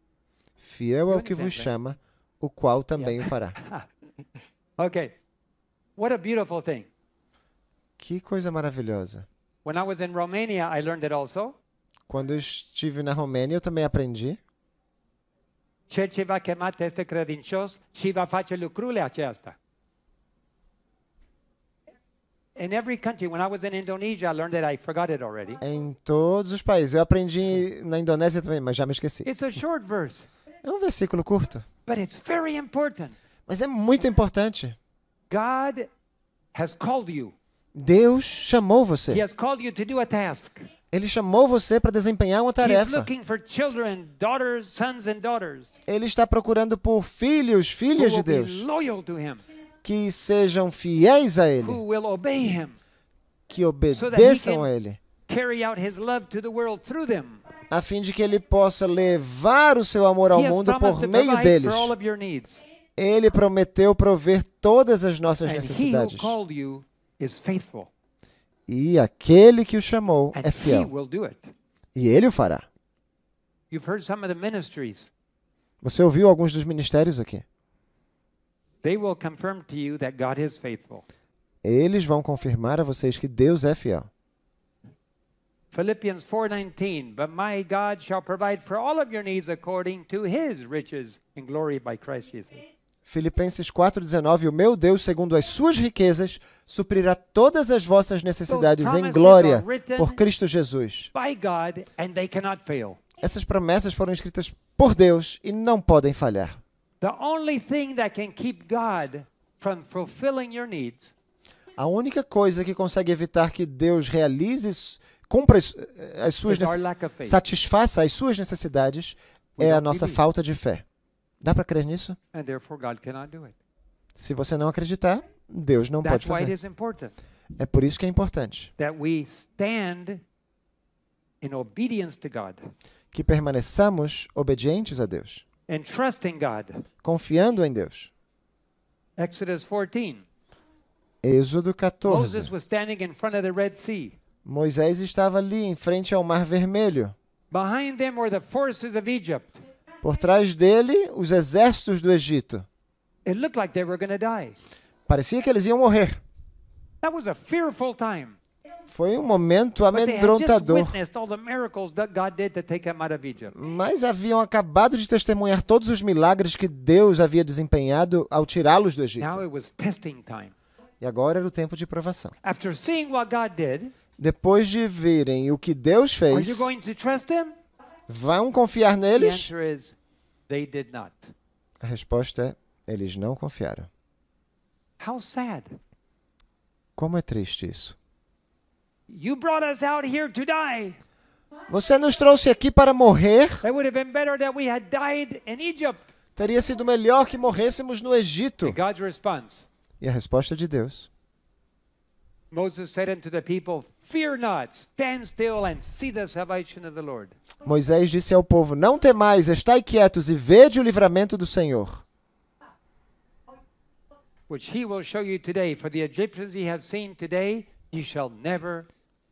Fiel You ao que vos chama, o qual também o fará. Okay. What a beautiful thing. Que coisa maravilhosa. When I was in Romania, I learned it also. Quando eu estive na Romênia, eu também aprendi. Cel ce va chemat este credincios și va face lucrurile acestea. In every country, when I was in Indonesia, I learned that I forgot it already. Em todos os países. Eu aprendi na Indonésia também, mas já me esqueci. It's a short verse, É um versículo curto, but it's very important. mas é muito importante. God has called you. Deus chamou He você. has called you to do a task. Ele chamou você para desempenhar uma tarefa. Ele está procurando por filhos, filhas de Deus, que sejam fiéis a Ele, que obedeçam a Ele, a fim de que Ele possa levar o seu amor ao mundo por meio deles. Ele prometeu prover todas as nossas necessidades. called you is faithful, E aquele que o chamou é fiel. E ele o fará. You've heard some of the ministries. Você ouviu alguns dos ministérios aqui? They will confirm to you that God is faithful. Eles vão confirmar a vocês que Deus é fiel. Philippians 4:19 But my God shall provide for all of your needs according to his riches in glory by Christ Jesus. Filipenses 4:19 O meu Deus, segundo as suas riquezas, suprirá todas as vossas necessidades em glória por Cristo Jesus. Essas promessas foram escritas por Deus e não podem falhar. The only thing that can keep God from fulfilling your needs A única coisa que consegue evitar que Deus realize, cumpra as, as suas satisfaça as suas necessidades é a nossa falta de fé. Dá para crer nisso? And therefore God cannot do it. Se você não acreditar, Deus não That's pode fazer. É por isso que é importante that we stand in obedience to God que permaneçamos obedientes a Deus, confiando em Deus. Exodus 14. Êxodo 14. Moses was standing in front of the Red Sea. Moisés estava ali em frente ao Mar Vermelho. Behind them were the forces of Egypt. Por trás dele, os exércitos do Egito. It looked like they were going to die. Parecia que eles iam morrer. That was a fearful time. Foi um momento amedrontador. Mas haviam acabado de testemunhar todos os milagres que Deus havia desempenhado ao tirá-los do Egito. Now it was testing time. E agora era o tempo de provação. After seeing what God did, Depois de verem o que Deus fez, vão confiar neles? A resposta é: eles não confiaram. How sad. Como é triste isso. Você nos trouxe aqui para morrer? Teria sido melhor que morrêssemos no Egito. E a resposta de Deus Moisés disse ao povo: Não temais, estai quietos e vede o livramento do Senhor, which he will show you today. For the Egyptians ye have seen today, ye shall never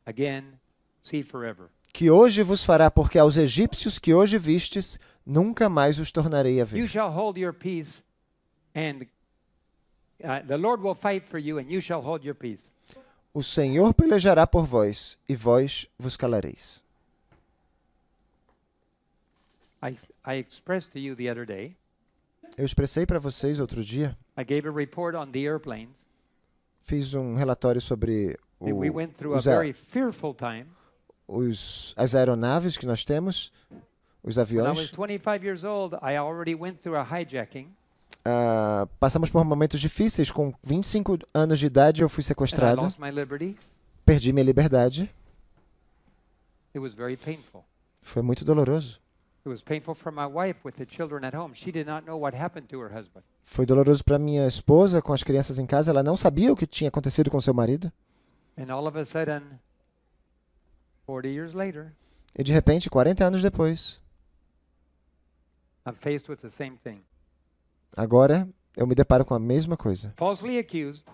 again see forever. que hoje vos fará, porque aos egípcios que hoje vistes, nunca mais os tornarei a You ver. shall hold your peace, and uh, the Lord will fight for you, and you shall hold your peace. O Senhor pelejará por vós, e vós vos calareis. I, I expressed to you the other day, Eu expressei para vocês outro dia, I gave a report on the airplanes. fiz um relatório sobre that we o, went through os, a- very fearful time. os- as aeronaves que nós temos, os When I was aviões. 25 years old, I already went through a hijacking, Ah, passamos por momentos difíceis. Com 25 anos de idade, eu fui sequestrado, perdi minha liberdade. It was very painful. Foi muito doloroso. Foi doloroso para minha esposa com as crianças em casa. Ela não sabia o que tinha acontecido com seu marido. And all of a sudden, 40 years later, E de repente, 40 anos depois, I'm faced with the same thing. Agora eu me deparo com a mesma coisa. Falsely accused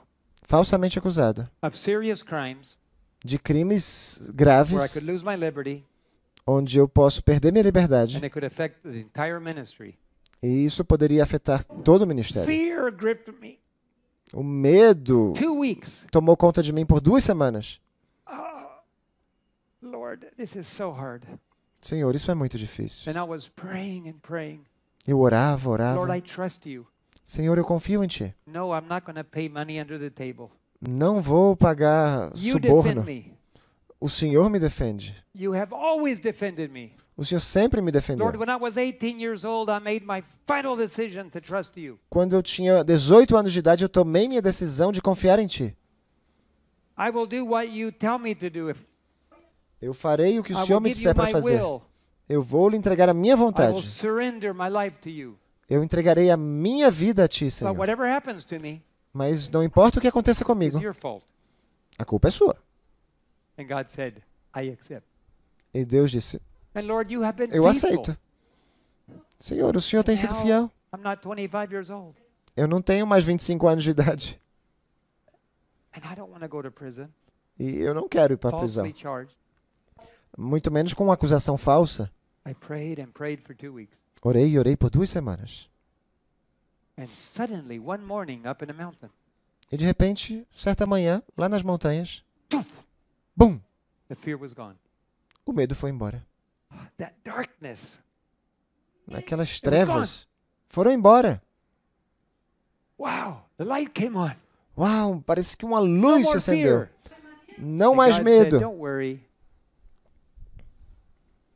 Falsamente acusado of serious crimes de crimes graves, could lose my liberty onde eu posso perder minha liberdade. and it could affect the entire ministry. E isso poderia afetar todo o ministério. O medo Two weeks. tomou conta de mim por duas semanas. Lord, this is so hard. Senhor, isso é muito difícil. And I was praying and praying. Eu orava, Lord, orava. I trust you. Senhor, eu confio em Ti. No, I'm not going to pay money under the table. Não vou pagar You defend suborno. me. O Senhor me defende. You have always defended me. O Senhor sempre me defendeu. Lord, when I was 18 years old, I made my final decision to trust you. Quando eu tinha 18 anos de idade, eu tomei minha decisão de confiar em Ti. I will do what you tell me to do. If Eu farei o que o Senhor me disser para fazer. Eu vou lhe entregar a minha vontade. Eu entregarei a minha vida a Ti, Senhor. Mas não importa o que aconteça comigo, a culpa é sua. E Deus disse: Eu aceito. Senhor, o Senhor tem sido fiel. I'm not 25 years old. Eu não tenho mais 25 anos de idade. E eu não quero ir para a prisão. Muito menos com uma acusação falsa. I prayed and prayed for two weeks. Orei e orei por duas semanas. And suddenly, one morning up in a mountain, E de repente, certa manhã, lá nas montanhas, bum! the fear was gone. O medo foi embora. That darkness. Aquelas trevas foram embora. Wow, the light came on. Uau, parece que uma luz se more acendeu. fear. Não And mais God said, medo. Don't worry. I will defend you.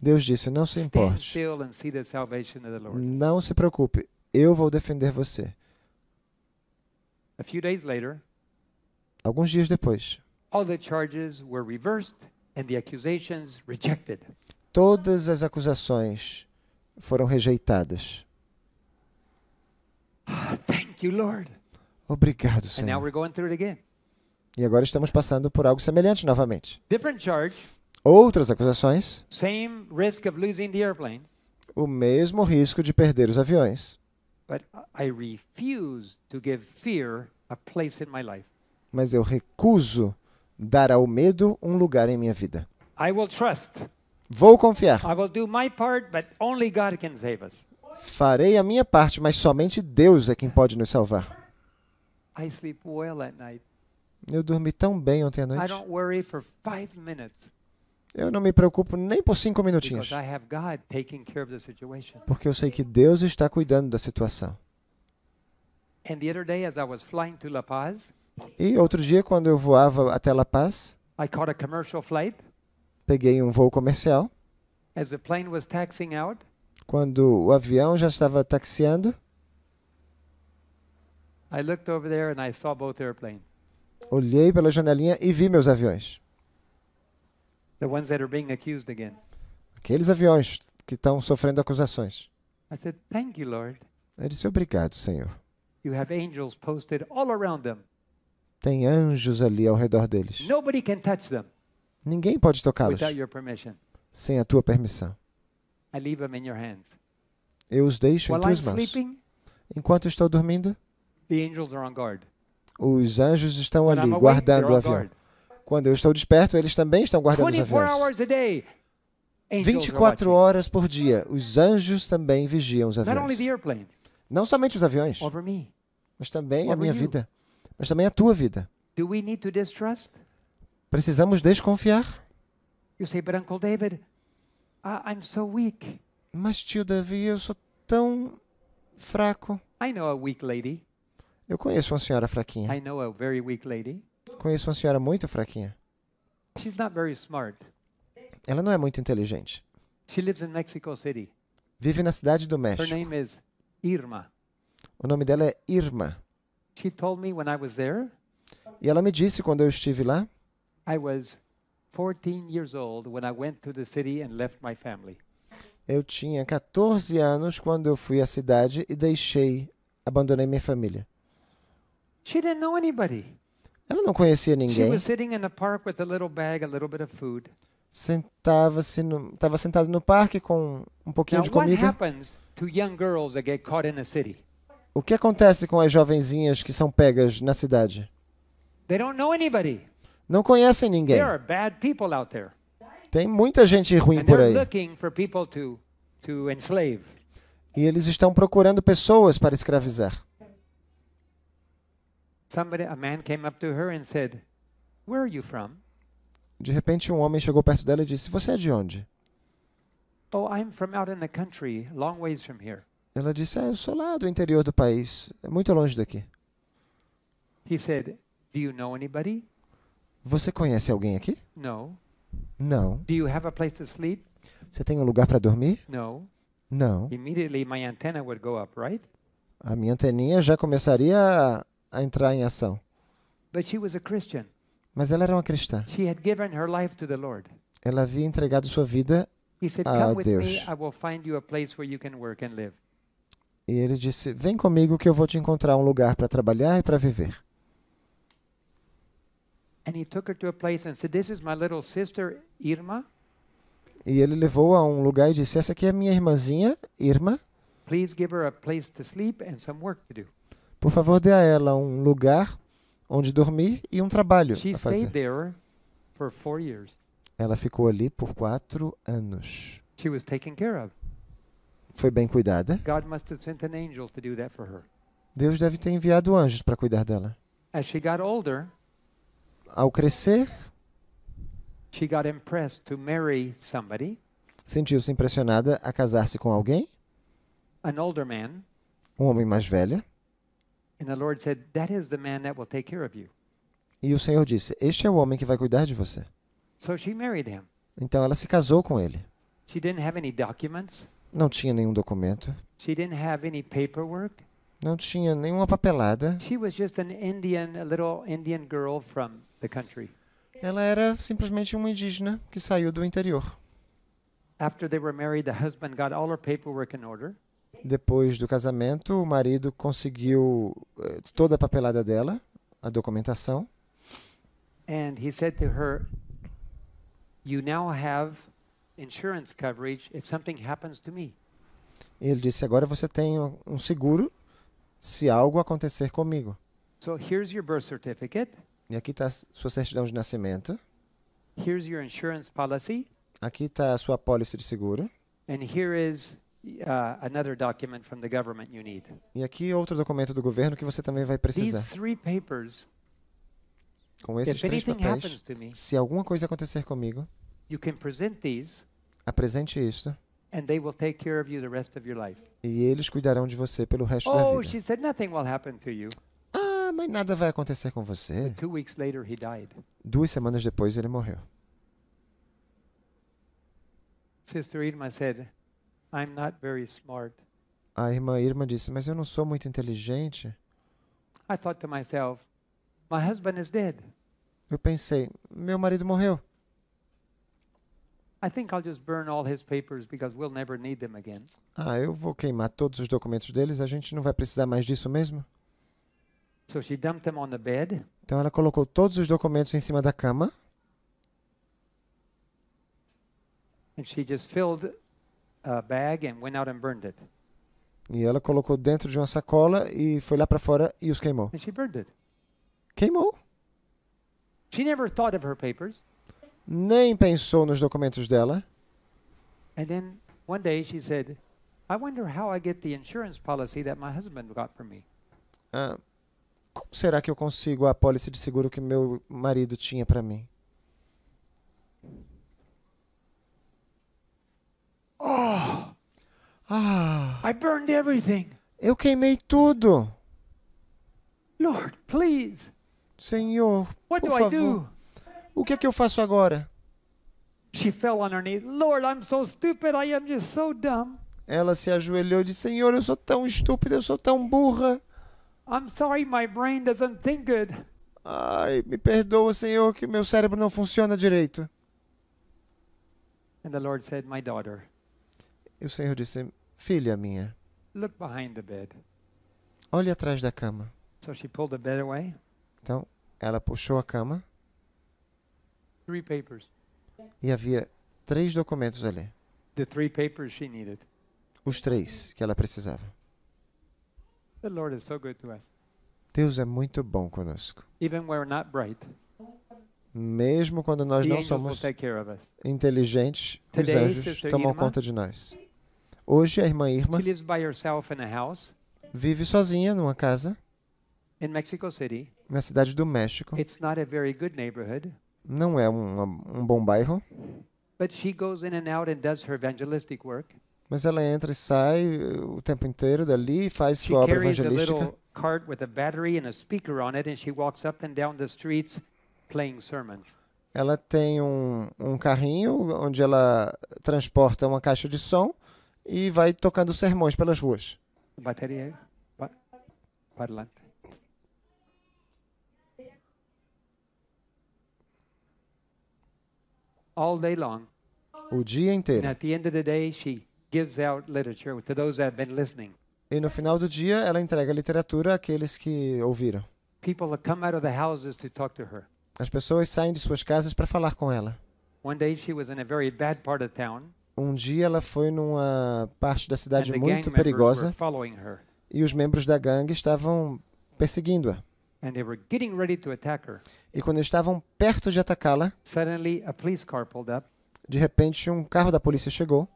Deus disse: Não se importe. still and see the salvation of the Lord. Não se preocupe. Eu vou defender você. A few days later, Alguns dias depois, all the charges were reversed and the accusations rejected. todas as acusações foram rejeitadas. Thank you, Lord. Obrigado, Senhor. E agora estamos passando por algo semelhante novamente. Outras acusações, same risk of losing the airplane, o mesmo risco de perder os aviões. but I refuse to give fear a place in my life. Mas eu recuso dar ao medo um lugar em minha vida. I will trust. Vou confiar. I will do my part, but only God can save us. Farei a minha parte, mas somente Deus é quem pode nos salvar. I sleep well at night. Eu dormi tão bem ontem à noite. Eu não me preocupo nem por cinco minutinhos, because I have God taking care of the situation. porque eu sei que Deus está cuidando da situação. E outro dia, quando eu voava até La Paz, I caught a commercial flight. peguei um voo comercial. As the plane was taxiing out, Quando o avião já estava taxiando, I looked over there and I saw both airplanes. olhei pela janelinha e vi meus aviões. The ones that are being accused again. Aqueles aviões que estão sofrendo acusações. I said, Thank you, Lord. Eu disse: Obrigado, Senhor. You have angels posted all around them. Tem anjos ali ao redor deles. Nobody can touch them Ninguém pode tocá-los without your permission. sem a tua permissão. I leave them in your hands. Eu os deixo em While I'm tuas mãos. sleeping, Enquanto estou dormindo, the angels are on guard. os anjos estão When ali I'm awake, they're guardando o on avião. guard. Quando eu estou desperto, eles também estão guardando os 24 aviões. hours a day. Angels are 24 watching. horas por dia, os anjos também vigiam os aviões. Não somente os aviões, mas também a minha vida, mas também a tua vida. Precisamos desconfiar. You say, but Uncle David, I, I'm so weak. Mas tio Davi, eu sou tão fraco. I know a weak lady. Eu conheço uma senhora fraquinha. Conheço uma senhora muito fraquinha. She's not very smart. Ela não é muito inteligente. She lives in Mexico City. Vive na cidade do Her México. name is Irma. O nome dela é Irma. She told me when I was there, E ela me disse quando eu estive lá, I was 14 years old when I went to the city and left my family. eu tinha 14 anos quando eu fui à cidade e deixei, abandonei minha família. She didn't know anybody. Ela não conhecia ninguém. Sentava-se estava sentado no parque com um pouquinho Now, de comida. happens to young girls that get caught in a city? O que acontece com as jovenzinhas que são pegas na cidade? They don't know anybody. Não conhecem ninguém. There are bad people out there. Tem muita gente ruim And por aí. looking for people to, to enslave. E eles estão procurando pessoas para escravizar. Somebody, a man came up to her and said, Where are you from? De repente, um homem chegou perto dela e disse: Você é de onde? Oh, I'm from out in the country, long ways from here. Ela disse: Ah, eu sou lá do interior do país, é muito longe daqui. He said, Do you know anybody? Você conhece alguém aqui? No. Não. Do you have a place to sleep? Você tem um lugar para dormir? No. Não. Immediately my antenna would go up, right? A minha anteninha já começaria a, a entrar em ação. But she was a Christian. Mas ela era uma cristã. She had given her life to the Lord. Ela havia entregado sua vida Deus. A live. e ele disse: Vem comigo que eu vou te encontrar um lugar para trabalhar e para viver. And he took her to a place and said, This is my little sister, Irma. E ele levou a um lugar e disse: Essa aqui é minha irmãzinha, Irma. Please give her a place to sleep and some work to do. Por favor, dê a ela um lugar onde dormir e um trabalho She a fazer. there for four years. Ela ficou ali por quatro anos. She was taken care of. Foi bem cuidada. God must have sent an angel to do that for her. Deus deve ter enviado anjos para cuidar dela. As she got older, Ao crescer, she got impressed to marry somebody, sentiu-se impressionada a casar-se com alguém, an older man, um homem mais velho, e o Senhor disse: Este é o homem que vai cuidar de você. So she married him. Então ela se casou com ele. She didn't have any documents, Não tinha nenhum documento, she didn't have any paperwork. não tinha nenhuma papelada. She was just an Indian, a little Indian girl from the country. Ela era simplesmente uma indígena que saiu do interior. After they were married, the husband got all her paperwork in order. Depois do casamento, o marido conseguiu eh, toda a papelada dela, a documentação, And he said to her, You now have insurance coverage if something happens to me. ele disse: Agora você tem um seguro se algo acontecer comigo. So here's your birth certificate. E aqui está sua certidão de nascimento, Here's your insurance policy. aqui está a sua pólice de seguro, And here is uh, another document from the government you need. e aqui outro documento do governo que você também vai These precisar. three papers, Com esses três papéis, me, se alguma coisa acontecer comigo, you can present these apresente isto and they will take care of you the rest of your life. e eles cuidarão de você pelo resto da Oh, vida. she said, nothing will happen to you. Ah, mas nada vai acontecer com você. Two weeks later, he died. Duas semanas depois ele morreu. Sister Irma said, I'm not very smart. A irmã Irma disse: Mas eu não sou muito inteligente. I thought to myself, my husband is dead. Eu pensei: Meu marido morreu. I think I'll just burn all his papers because we'll never need them again. Ah, eu vou queimar todos os documentos deles, a gente não vai precisar mais disso mesmo? So she dumped them on the bed. Então ela colocou todos os documentos em cima da cama And she just filled e ela colocou dentro de uma sacola e foi lá para fora e os queimou. And she burned it. Queimou. She never thought of her papers. Nem pensou nos documentos dela. And then one day she said, I wonder how I get the insurance policy that my husband got for me. Ah, como será que eu consigo a pólice de seguro que meu marido tinha para mim? Oh, Ah, I burned everything. eu queimei tudo. Lord, please. Senhor, What por do I favor. do? O que é que eu faço agora? She fell on her knees. Lord, I'm so stupid. I am just so dumb. Ela se ajoelhou e disse: Senhor, eu sou tão estúpida, eu sou tão burra. I'm sorry my brain doesn't think good. Ai, me perdoa, Senhor, que meu cérebro não funciona direito. And the Lord said, My daughter, E o Senhor disse: Filha minha, olhe atrás da cama. Então, ela puxou a cama e havia três documentos ali. Os três que ela precisava. Deus é muito bom conosco. Mesmo quando nós não somos inteligentes, os anjos tomam conta de nós. Hoje, a irmã Irma She lives by herself in a house vive sozinha numa casa in Mexico City. na cidade do México. It's not a very good neighborhood, Não é um, um bom bairro, but she goes in and out and does her evangelistic work. mas ela entra e sai uh, o tempo inteiro dali e faz sua obra evangelística. cart with a battery and a speaker on it, and she walks up and down the streets playing sermons. Ela tem um, um carrinho onde ela transporta uma caixa de som e vai tocando sermões pelas ruas. Batería. Pa, pa adelante. All day long. O dia And inteiro. at the end of the day, she gives out literature to those that have been listening. E no final do dia, ela entrega literatura àqueles que ouviram. People come out of the houses to talk to her. As pessoas saem de suas casas para falar com ela. One day she was in a very bad part of town, Um dia ela foi numa parte da cidade muito perigosa e os membros da gangue estavam perseguindo-a. E quando eles estavam perto de atacá-la, de repente um carro da polícia chegou.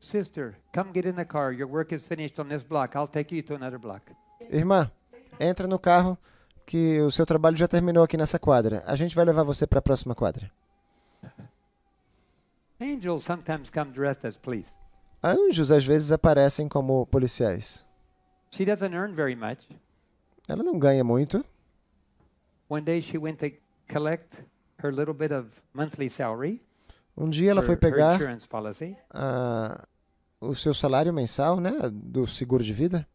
Sister, come get in the car. Your work is finished on this block. I'll take you to another block. Irmã, entra no carro que o seu trabalho já terminou aqui nessa quadra. A gente vai levar você para a próxima quadra. Angels sometimes come dressed as police. Anjos às vezes aparecem como policiais. She doesn't earn very much. Ela não ganha muito. One day she went to collect her little bit of monthly salary, Um dia ela foi pegar ah, o seu salário mensal, né, do seguro de vida,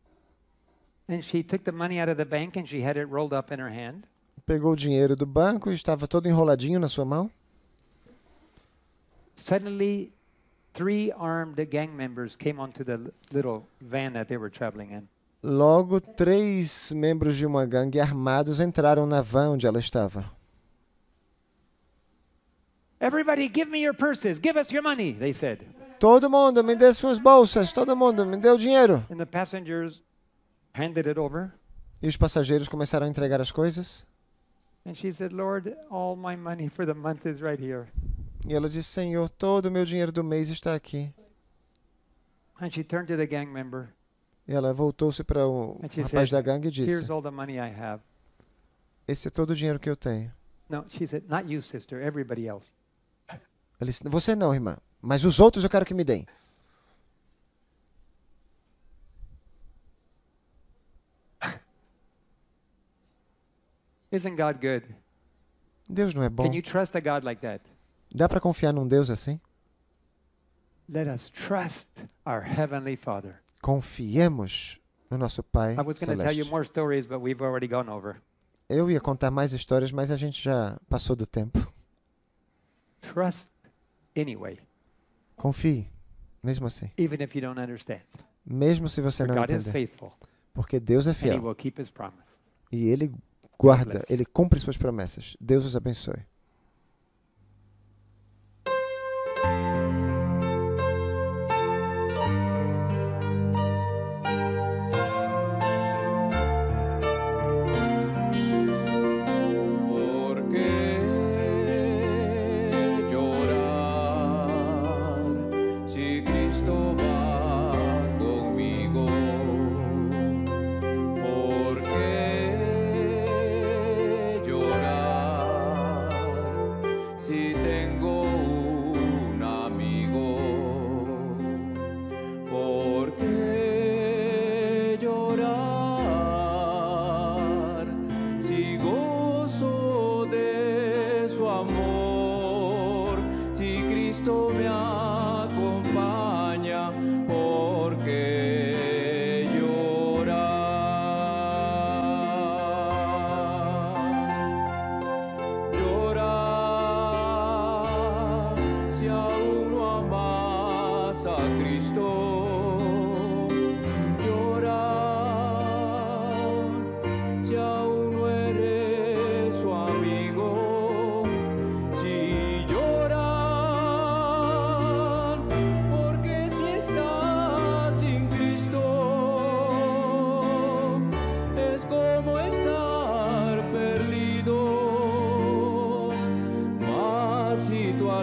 and she took the money out of the bank and she had it rolled up in her hand. pegou o dinheiro do banco e estava todo enroladinho na sua mão. Suddenly, three armed gang members came onto the little van that they were traveling in. Logo, três membros de uma gangue armados entraram na van onde ela estava. Everybody, give me your purses. Give us your money, they said. Todo mundo, me dê suas bolsas. Todo mundo, me dê o dinheiro. And the passengers handed it over. E os passageiros começaram a entregar as coisas. And she said, Lord, all my money for the month is right here. E ela disse: Senhor, todo o meu dinheiro do mês está aqui. And she turned to the gang member. E ela voltou-se para o And she rapaz said, da gangue e disse: Here's all the money I have. Esse é todo o dinheiro que eu tenho. No, she said, Not you, sister, everybody else. Ele disse: Você não, irmã, mas os outros eu quero que me deem. Isn't God good? Deus não é bom. Can you trust a God like that? Dá para confiar num Deus assim? Let us trust our Heavenly Father. Confiemos no nosso Pai I was going to tell you celeste. more stories, but we've already gone over. Eu ia contar mais histórias, mas a gente já passou do tempo. Trust anyway, Confie, mesmo assim. even if you don't understand. Mesmo se você For não God is entender. faithful, Porque Deus é and He fiel. will keep His promise. E Ele guarda. Ele cumpre suas promessas. Deus os abençoe.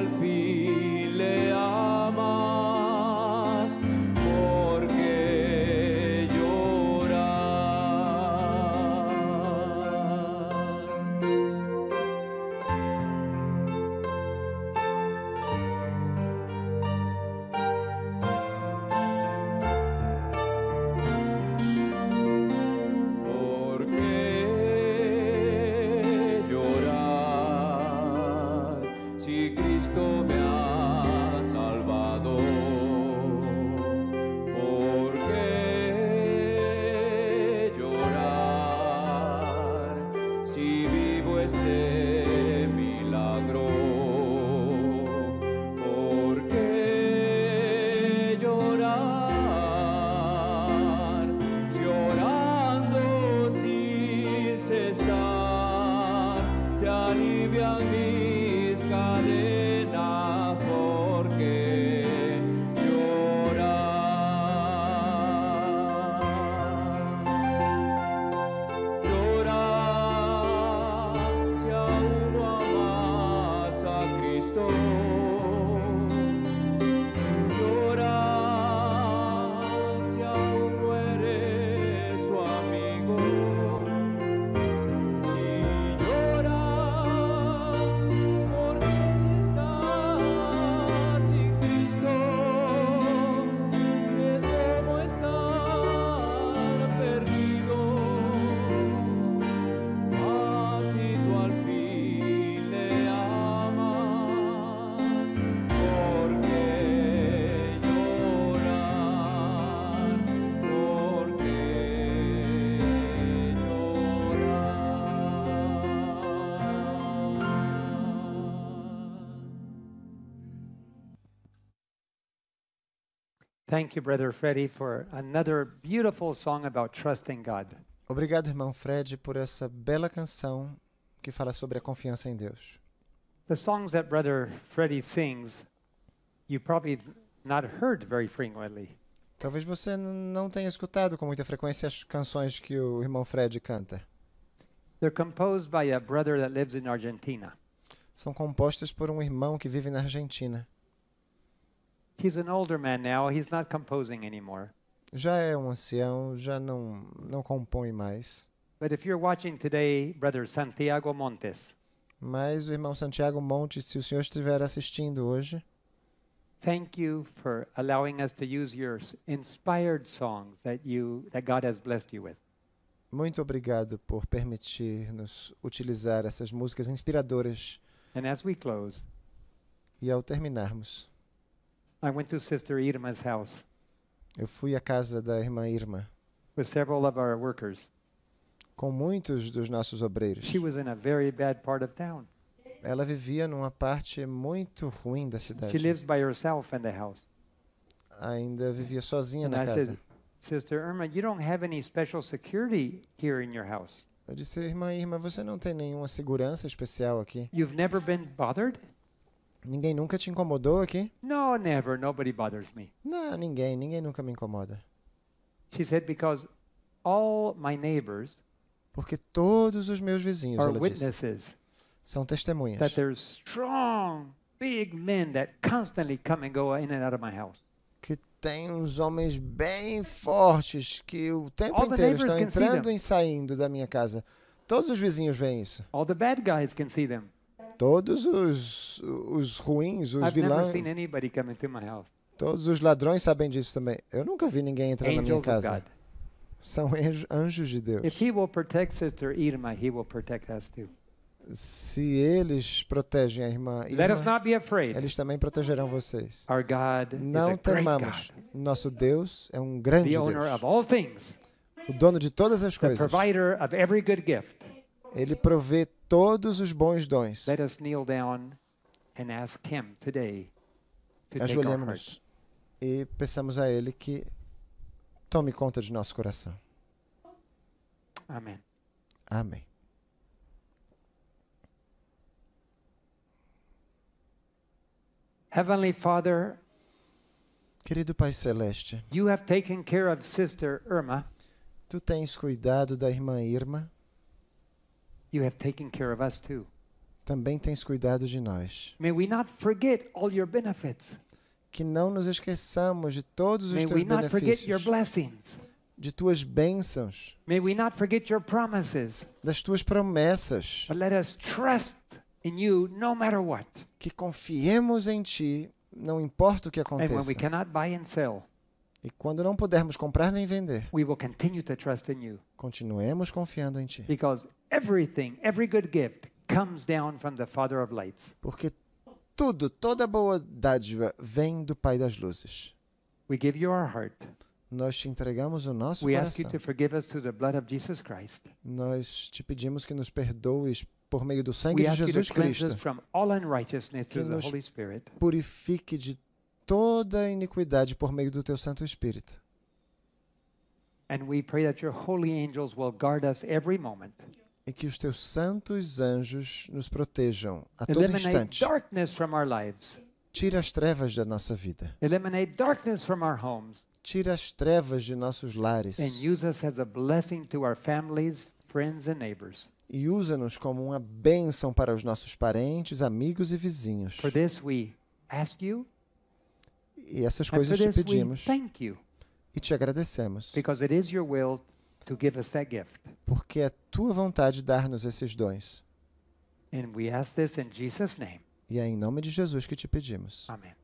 Al Thank you, Brother Freddie, for another beautiful song about trusting God. Obrigado, irmão Fred, por essa bela canção que fala sobre a confiança em Deus. The songs that Brother Freddie sings, you probably not heard very frequently. Talvez você não tenha escutado com muita frequência as canções que o irmão Fred canta. They're composed by a brother that lives in Argentina. São compostas por um irmão que vive na Argentina. He's an older man now. He's not composing anymore. Já é um ancião, já não, não compõe mais. But if you're watching today, Brother Santiago Montes, Mas o irmão Santiago Monte, se o senhor estiver assistindo hoje, thank you for allowing us to use your inspired songs that you that God has blessed you with. muito obrigado por permitir-nos utilizar essas músicas inspiradoras. And as we close, E ao terminarmos, I went to Sister Irma's house eu fui à casa da irmã Irma with several of our workers. com muitos dos nossos obreiros. She was in a very bad part of town. Ela vivia numa parte muito ruim da She cidade. lives by herself in the house. Ainda vivia sozinha And na I casa. said, Sister Irma, you don't have any special security here in your house. Eu disse, irmã Irma, você não tem nenhuma segurança especial aqui? You've never been bothered? Ninguém nunca te incomodou aqui? No, never. Nobody bothers me. Não, ninguém. Ninguém nunca me incomoda. She said, because all my neighbors Porque todos os meus vizinhos, are ela disse, witnesses são testemunhas that there's strong, big men that constantly come and go in and out of my house. que tem uns homens bem fortes que o tempo All the inteiro neighbors estão can see entrando them. e saindo da minha casa. Todos os vizinhos veem isso. All the bad guys can see them. Todos os, os ruins, os I've never vilões, seen anybody come into my house. todos os ladrões sabem disso também. Eu nunca vi ninguém entrar na minha Angels of casa. God. São anjo- anjos de Deus. If He will protect Sister Irma, He will protect us too. Se eles protegem a irmã Let us Irma, not be afraid. eles também protegerão vocês. Our God is a Não great temamos. God, Nosso Deus é um grande the owner Deus. of all things, O dono de todas as the coisas. provider of every good gift. Ele provê todos os bons dons. Let us kneel down and ask Him today to e peçamos a Ele que tome conta de nosso coração. Amen. Amém. Heavenly Father, Querido Pai Celeste, you have taken care of Sister Irma. Tu tens cuidado da irmã Irma, You have taken care of us too. também tens cuidado de nós. May we not forget all your benefits. Que não nos esqueçamos de todos os May teus we not forget your blessings. de tuas bênçãos, May we not forget your promises. das tuas promessas. But let us trust in you no matter what. Que confiemos em Ti, não importa o que And when we aconteça. cannot buy and sell, E quando não pudermos comprar nem vender, we will continue to trust in you. continuemos confiando em Ti. Because everything, every good gift comes down from the Father of lights. Porque tudo, toda boa dádiva vem do Pai das luzes. We give you our heart. Nós te entregamos o nosso We ask you coração. to forgive us through the blood of Jesus Christ. Nós te pedimos que nos perdoes por meio do sangue We de Jesus Cristo. from all unrighteousness Que through the Holy Spirit. Purifique de toda iniquidade por meio do teu Santo Espírito. And we pray that your holy angels will guard us every moment. E que os teus santos anjos nos protejam a todo Eliminate instante. darkness from our lives. Tira as trevas da nossa vida. Eliminate darkness from our homes. Tira as trevas de nossos lares. And use us as a blessing to our families, friends, and neighbors. E usa-nos como uma bênção para os nossos parentes, amigos e vizinhos. For this we ask you, E essas coisas te pedimos thank you, e te agradecemos. because it is your will to give us that gift. Porque é tua vontade dar-nos esses dons. And we ask this in Jesus' name. E é em nome de Jesus que te pedimos. Amen.